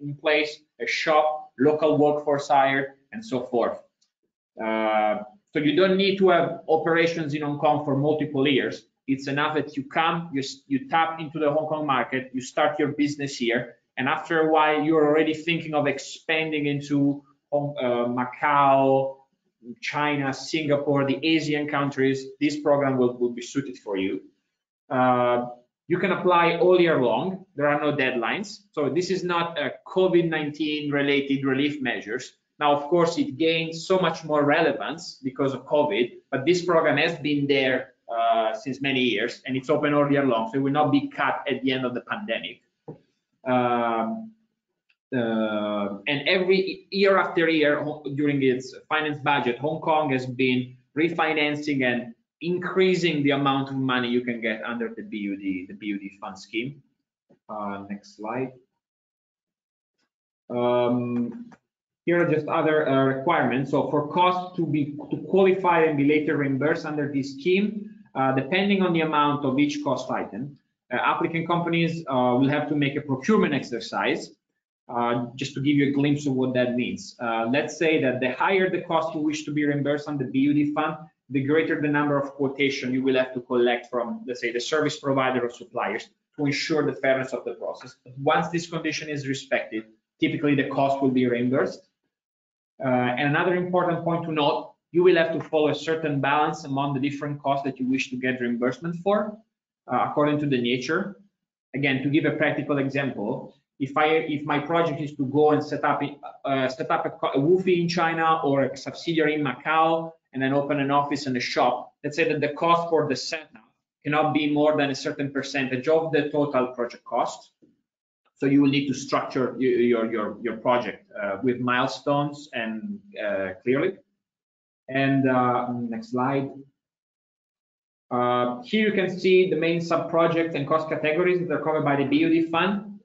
in place, a shop, local workforce hired, and so forth. Uh, so you don't need to have operations in Hong Kong for multiple years. It's enough that you come, you, you tap into the Hong Kong market, you start your business here, and after a while, you're already thinking of expanding into uh, Macau, China, Singapore, the Asian countries. This program will, will be suited for you. Uh, you can apply all year long. There are no deadlines. So this is not a COVID-19 related relief measures. Now, of course, it gained so much more relevance because of COVID, but this program has been there uh, since many years, and it's open all year long, so it will not be cut at the end of the pandemic. Um, uh, and every year after year, during its finance budget, Hong Kong has been refinancing and increasing the amount of money you can get under the BUD, the BUD fund scheme. Uh, next slide. Um, here are just other uh, requirements. So for costs to be to qualify and be later reimbursed under this scheme, uh, depending on the amount of each cost item, uh, applicant companies uh, will have to make a procurement exercise uh, just to give you a glimpse of what that means. Uh, let's say that the higher the cost you wish to be reimbursed on the BUD fund, the greater the number of quotation you will have to collect from, let's say, the service provider or suppliers to ensure the fairness of the process. But Once this condition is respected, typically the cost will be reimbursed. Uh, and another important point to note you will have to follow a certain balance among the different costs that you wish to get reimbursement for, uh, according to the nature. Again, to give a practical example, if I if my project is to go and set up uh, set up a, a in China or a subsidiary in Macau and then open an office and a shop, let's say that the cost for the setup cannot be more than a certain percentage of the total project cost. So you will need to structure your your your project uh, with milestones and uh, clearly. And uh, next slide. Uh, here you can see the main sub-projects and cost categories that are covered by the BUD fund.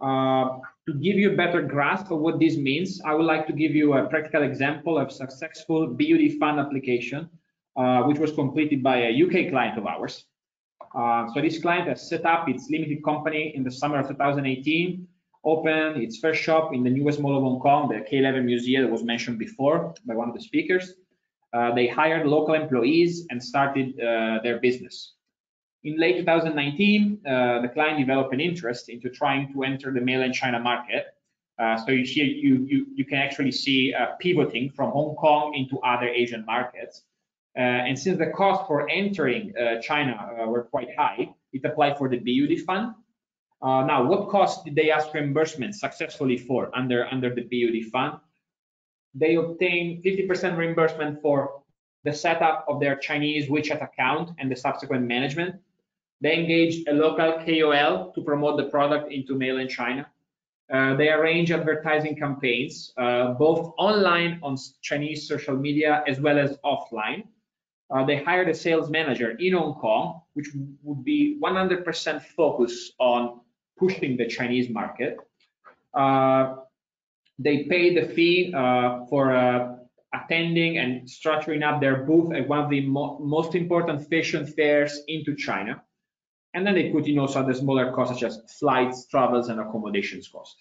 Uh, to give you a better grasp of what this means, I would like to give you a practical example of successful BUD fund application, uh, which was completed by a UK client of ours. Uh, so this client has set up its limited company in the summer of 2018, opened its first shop in the newest mall of Hong Kong, the K11 Musea that was mentioned before by one of the speakers. Uh, they hired local employees and started uh, their business. In late 2019, uh, the client developed an interest into trying to enter the mainland China market. Uh, so you, see, you, you, you can actually see pivoting from Hong Kong into other Asian markets. Uh, and since the cost for entering uh, China uh, were quite high, it applied for the BUD fund. now, what cost did they ask reimbursement successfully for under, under the BUD fund? They obtained 50% reimbursement for the setup of their Chinese WeChat account and the subsequent management. They engaged a local KOL to promote the product into mainland China. Uh, they arrange advertising campaigns, uh, both online on Chinese social media as well as offline. Uh, they hired a sales manager in Hong Kong, which would be 100% focused on pushing the Chinese market. Uh, they paid the fee uh, for uh, attending and structuring up their booth at one of the mo most important fashion fairs into China. And then they put in also the smaller costs such as flights, travels, and accommodations cost.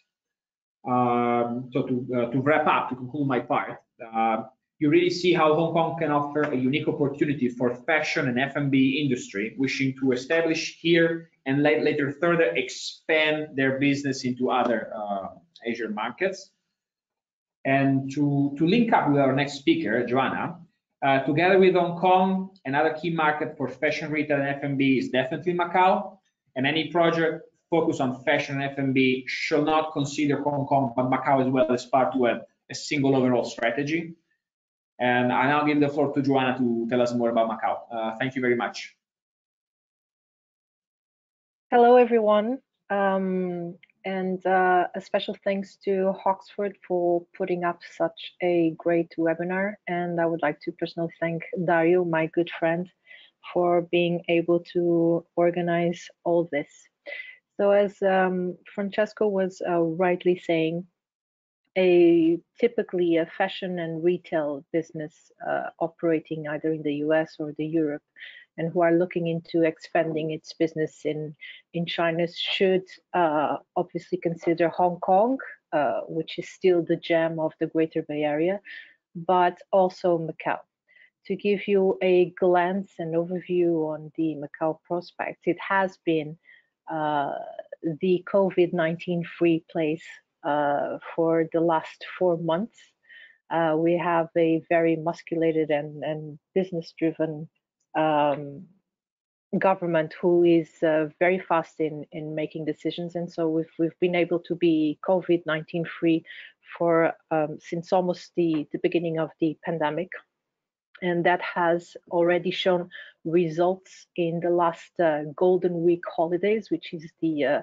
Um, so to, uh, to wrap up, to conclude my part, uh, you really see how Hong Kong can offer a unique opportunity for fashion and F&B industry wishing to establish here and later further expand their business into other uh, Asian markets. And to, to link up with our next speaker, Joanna, uh, together with Hong Kong, another key market for fashion retail and F&B is definitely Macau. And any project focused on fashion and F&B should not consider Hong Kong, but Macau as well as part of a, a single overall strategy. And I now give the floor to Joanna to tell us more about Macau. Uh, thank you very much. Hello, everyone. Um, and uh, a special thanks to Hawksford for putting up such a great webinar. And I would like to personally thank Dario, my good friend, for being able to organize all this. So as um, Francesco was uh, rightly saying, a typically a fashion and retail business uh, operating either in the US or the Europe and who are looking into expanding its business in in China should uh, obviously consider Hong Kong, uh, which is still the gem of the Greater Bay Area, but also Macau. To give you a glance and overview on the Macau prospects, it has been uh, the COVID-19 free place for the last four months. Uh, we have a very musculated and, and business-driven um, government who is uh, very fast in in making decisions and so we've we've been able to be covid-19 free for um, since almost the the beginning of the pandemic and that has already shown results in the last uh, golden week holidays which is the uh,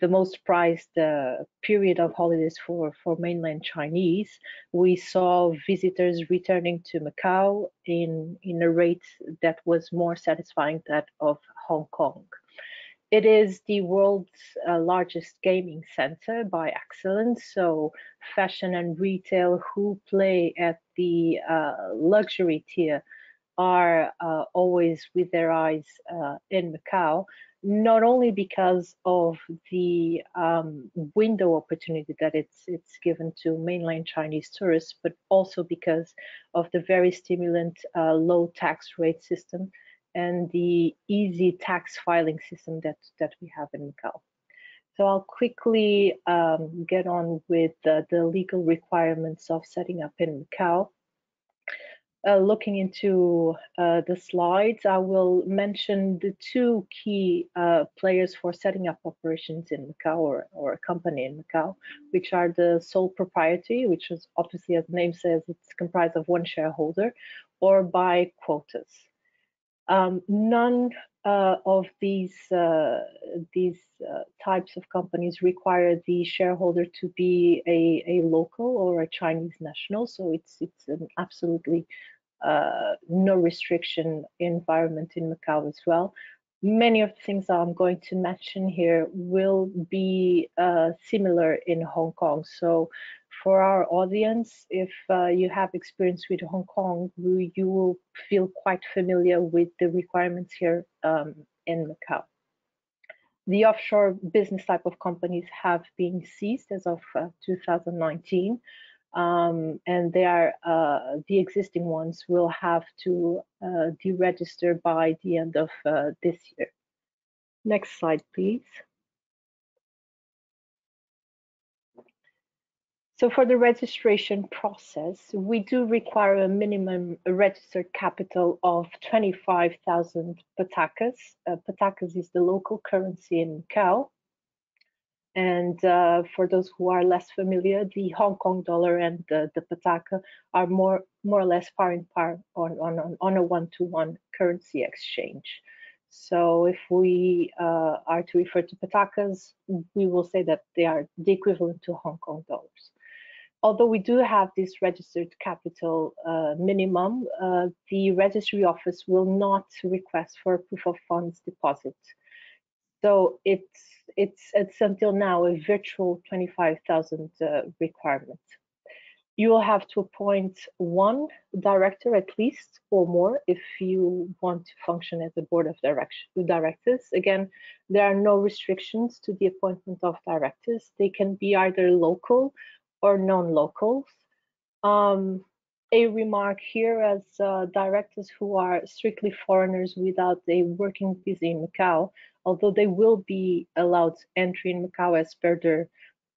the most prized uh, period of holidays for, for mainland Chinese, we saw visitors returning to Macau in, in a rate that was more satisfying than that of Hong Kong. It is the world's uh, largest gaming center by excellence, so fashion and retail who play at the uh, luxury tier are uh, always with their eyes uh, in Macau not only because of the um, window opportunity that it's it's given to mainland Chinese tourists, but also because of the very stimulant uh, low tax rate system and the easy tax filing system that that we have in Macau. So I'll quickly um, get on with the, the legal requirements of setting up in Macau uh, looking into uh, the slides, I will mention the two key uh, players for setting up operations in Macau or, or, a company in Macau, which are the sole propriety, which is obviously, as the name says, it's comprised of one shareholder, or by quotas. Um, none uh, of these uh, these uh, types of companies require the shareholder to be a, a local or a Chinese national, so it's it's an absolutely uh, no restriction environment in Macau as well. Many of the things I'm going to mention here will be uh, similar in Hong Kong. So for our audience, if uh, you have experience with Hong Kong, you will feel quite familiar with the requirements here um, in Macau. The offshore business type of companies have been seized as of uh, 2019 um, and they are uh, the existing ones will have to uh, deregister by the end of uh, this year. Next slide, please. So for the registration process, we do require a minimum registered capital of 25,000 patakas. Uh, patakas is the local currency in Macau. And uh, for those who are less familiar, the Hong Kong dollar and the, the pataka are more more or less par in par on, on, on a one-to-one currency exchange. So if we uh, are to refer to patakas, we will say that they are the equivalent to Hong Kong dollars. Although we do have this registered capital uh, minimum, uh, the registry office will not request for proof of funds deposit. So it's it's it's until now a virtual 25,000 uh, requirement. You will have to appoint one director at least or more if you want to function as a board of directors. Again, there are no restrictions to the appointment of directors. They can be either local or non-locals. Um, a remark here as uh, directors who are strictly foreigners without a working visa in Macau although they will be allowed entry in Macau as per their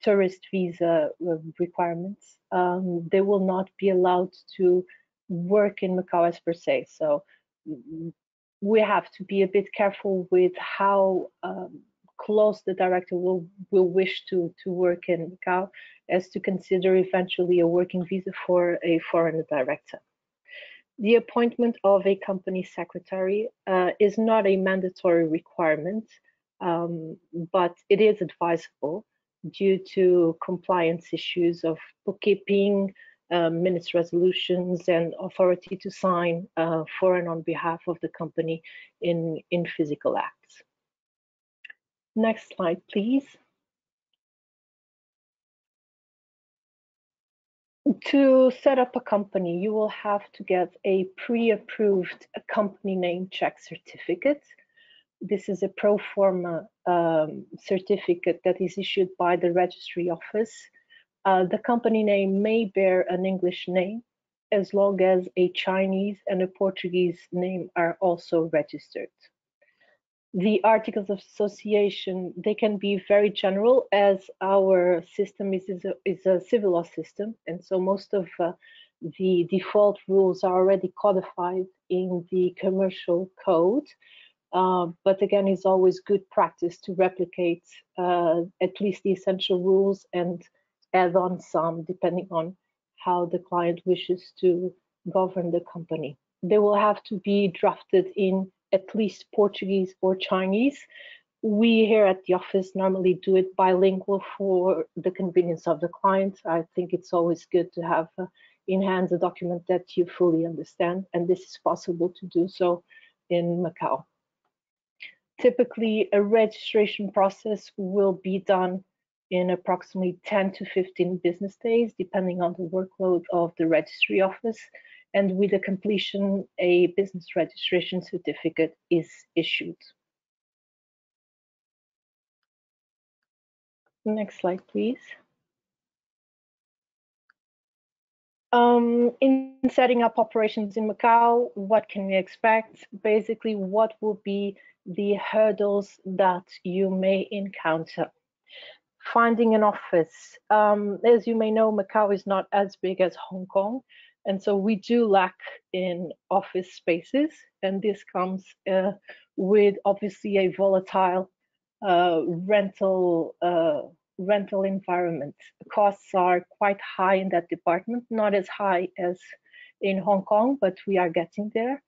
tourist visa uh, requirements, um, they will not be allowed to work in Macau as per se. So mm, we have to be a bit careful with how um, close the director will will wish to to work in Macau, as to consider eventually a working visa for a foreign director. The appointment of a company secretary uh, is not a mandatory requirement, um, but it is advisable due to compliance issues of bookkeeping, uh, minutes resolutions, and authority to sign uh, for and on behalf of the company in, in physical acts. Next slide, please. to set up a company, you will have to get a pre-approved company name check certificate. This is a pro forma um, certificate that is issued by the registry office. Uh, the company name may bear an English name as long as a Chinese and a Portuguese name are also registered the articles of association they can be very general as our system is, is, a, is a civil law system. And so most of uh, the default rules are already codified in the commercial code. Uh, but again it's always good practice to replicate uh, at least the essential rules and add on some depending on how the client wishes to govern the company. They will have to be drafted in at least Portuguese or Chinese. We here at the office normally do it bilingual for the convenience of the client. I think it's always good to have uh, in hand a document that you fully understand, and this is possible to do so in Macau. Typically, a registration process will be done in approximately 10 to 15 business days, depending on the workload of the registry office and with the completion, a business registration certificate is issued. Next slide, please. Um, in setting up operations in Macau, what can we expect? Basically, what will be the hurdles that you may encounter? Finding an office. Um, as you may know, Macau is not as big as Hong Kong, and so we do lack in office spaces, and this comes uh, with obviously a volatile uh, rental uh, rental environment. Costs are quite high in that department, not as high as in Hong Kong, but we are getting there.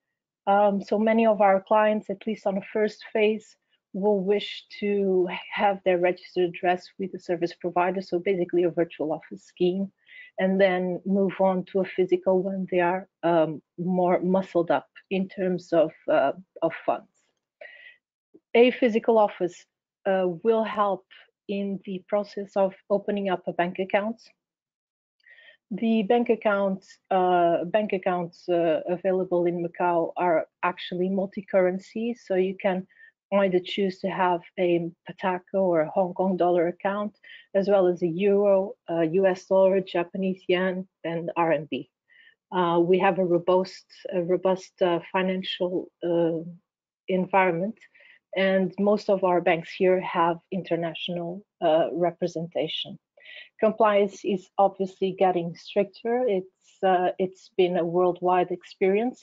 Um, so many of our clients, at least on the first phase, will wish to have their registered address with the service provider, so basically a virtual office scheme and then move on to a physical when they are um, more muscled up in terms of, uh, of funds. A physical office uh, will help in the process of opening up a bank account. The bank accounts, uh, bank accounts uh, available in Macau are actually multi-currency, so you can either choose to have a Pataka or a Hong Kong dollar account, as well as a euro, a US dollar, Japanese yen, and RMB. Uh, we have a robust, a robust uh, financial uh, environment, and most of our banks here have international uh, representation. Compliance is obviously getting stricter. It's uh, it's been a worldwide experience.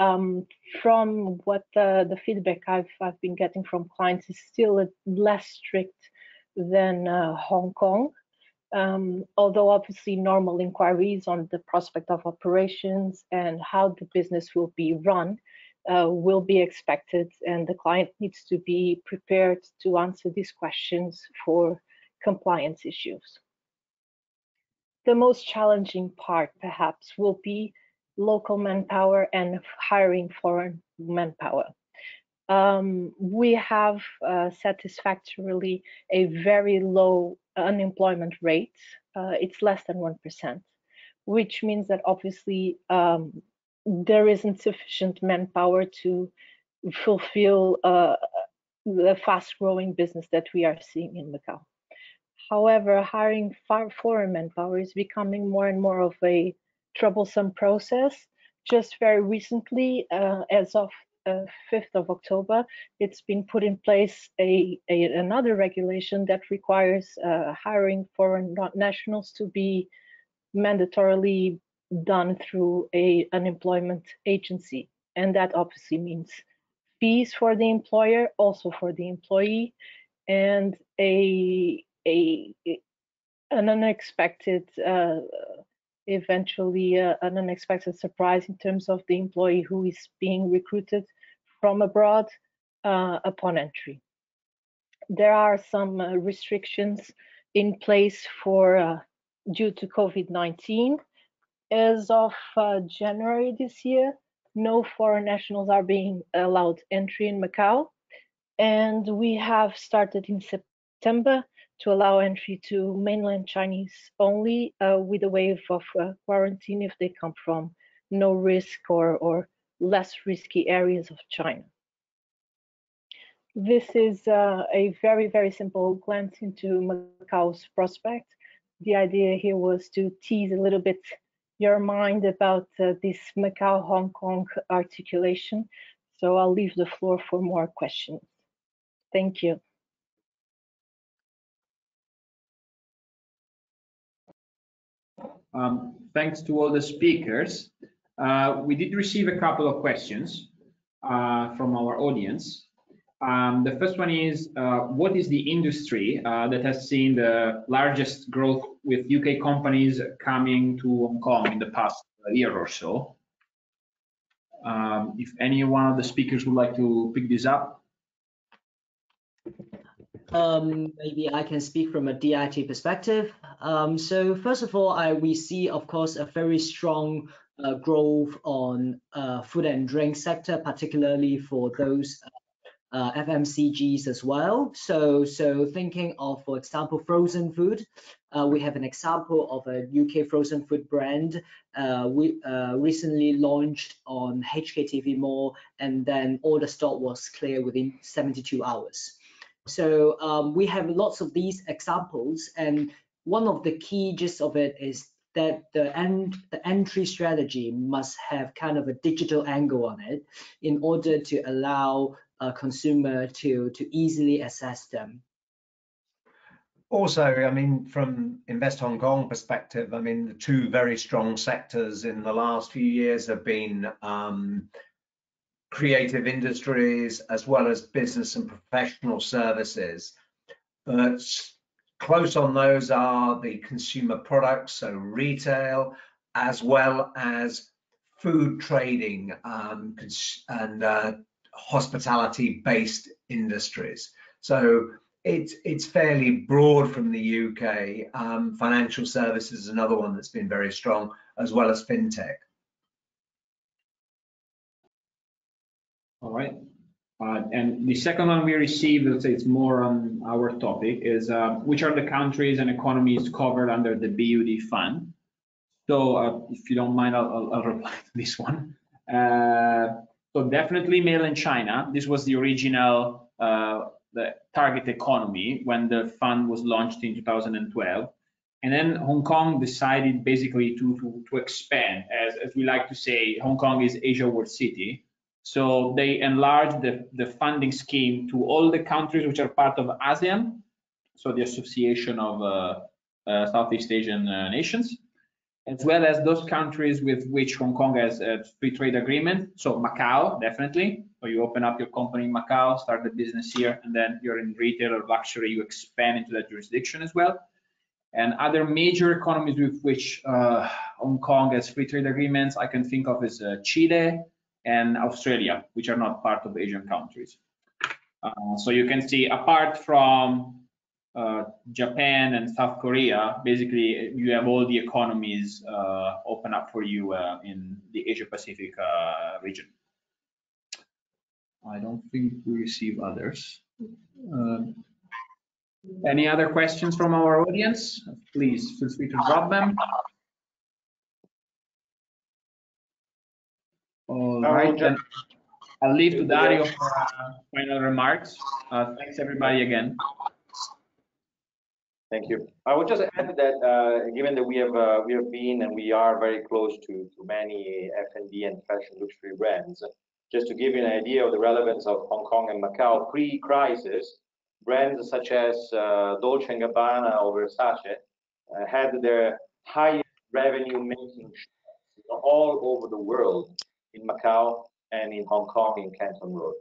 Um, from what the, the feedback I've I've been getting from clients is still less strict than uh, Hong Kong. Um, although obviously normal inquiries on the prospect of operations and how the business will be run uh, will be expected and the client needs to be prepared to answer these questions for compliance issues. The most challenging part perhaps will be local manpower and hiring foreign manpower. Um, we have uh, satisfactorily a very low unemployment rate. Uh, it's less than 1%, which means that obviously um, there isn't sufficient manpower to fulfill uh, the fast growing business that we are seeing in Macau. However, hiring foreign manpower is becoming more and more of a troublesome process. Just very recently, uh, as of uh, 5th of October, it's been put in place a, a another regulation that requires uh, hiring foreign nationals to be mandatorily done through a unemployment agency. And that obviously means fees for the employer, also for the employee, and a, a an unexpected, uh, eventually uh, an unexpected surprise in terms of the employee who is being recruited from abroad uh, upon entry. There are some uh, restrictions in place for uh, due to COVID-19 as of uh, January this year, no foreign nationals are being allowed entry in Macau. And we have started in September to allow entry to mainland Chinese only uh, with a wave of uh, quarantine if they come from no risk or, or less risky areas of China. This is uh, a very, very simple glance into Macau's prospect. The idea here was to tease a little bit your mind about uh, this Macau Hong Kong articulation. So I'll leave the floor for more questions. Thank you. Um, thanks to all the speakers. Uh, we did receive a couple of questions uh, from our audience. Um, the first one is, uh, what is the industry uh, that has seen the largest growth with UK companies coming to Hong Kong in the past year or so? Um, if any one of the speakers would like to pick this up. Um, maybe I can speak from a DIT perspective. Um, so first of all, I, we see, of course, a very strong uh, growth on uh, food and drink sector, particularly for those uh, FMCGs as well. So, so thinking of, for example, frozen food, uh, we have an example of a UK frozen food brand. Uh, we uh, recently launched on HKTV Mall, and then all the stock was clear within 72 hours. So um, we have lots of these examples, and one of the key gist of it is that the, end, the entry strategy must have kind of a digital angle on it in order to allow a consumer to to easily assess them. Also, I mean, from Invest Hong Kong perspective, I mean, the two very strong sectors in the last few years have been um, creative industries as well as business and professional services. But close on those are the consumer products, so retail, as well as food trading um, and uh, hospitality based industries. So it's it's fairly broad from the UK. Um, financial services is another one that's been very strong, as well as fintech. All right. Uh, and the second one we received, let's say it's more on our topic, is uh, which are the countries and economies covered under the BUD fund? So uh, if you don't mind, I'll, I'll, reply to this one. Uh, so definitely mainland China. This was the original uh, the target economy when the fund was launched in 2012. And then Hong Kong decided basically to, to, to expand. As, as we like to say, Hong Kong is Asia World City. So they enlarged the, the funding scheme to all the countries which are part of ASEAN, so the Association of uh, uh, Southeast Asian uh, nations, as well as those countries with which Hong Kong has a free trade agreement. So Macau, definitely. So you open up your company in Macau, start the business here, and then you're in retail or luxury, you expand into that jurisdiction as well. And other major economies with which uh, Hong Kong has free trade agreements, I can think of is uh, Chile and Australia, which are not part of Asian countries. Uh, so you can see apart from uh, Japan and South Korea, basically you have all the economies uh, open up for you uh, in the Asia Pacific uh, region. I don't think we receive others. Um, any other questions from our audience? Please feel free to drop them. All right, then I'll leave to Dario for uh, final remarks. Uh, thanks everybody again. Thank you. I would just add that uh, given that we have uh, we have been and we are very close to, to many F&B and fashion luxury brands, just to give you an idea of the relevance of Hong Kong and Macau pre-crisis, brands such as uh, Dolce & Gabbana or Versace uh, had their highest revenue making all over the world in Macau and in Hong Kong in Canton Road.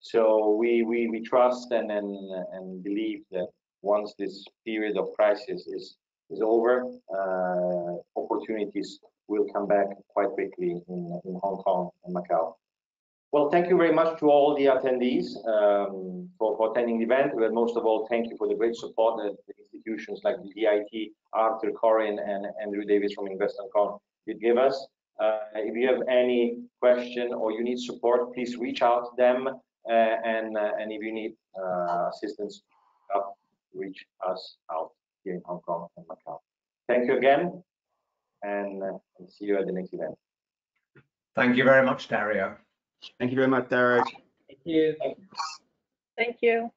So we we, we trust and, and and believe that once this period of crisis is is over, uh, opportunities will come back quite quickly in, in Hong Kong and Macau. Well, thank you very much to all the attendees um, for, for, attending the event, but most of all, thank you for the great support that institutions like the DIT, Arthur Corin, and Andrew Davis from Invest Hong Kong did give us. Uh, if you have any question or you need support, please reach out to them. Uh, and, uh, and if you need uh, assistance, reach us out here in Hong Kong and Macau. Thank you again, and uh, see you at the next event. Thank you very much, Dario. Thank you very much, Dario. Thank you. Thank you.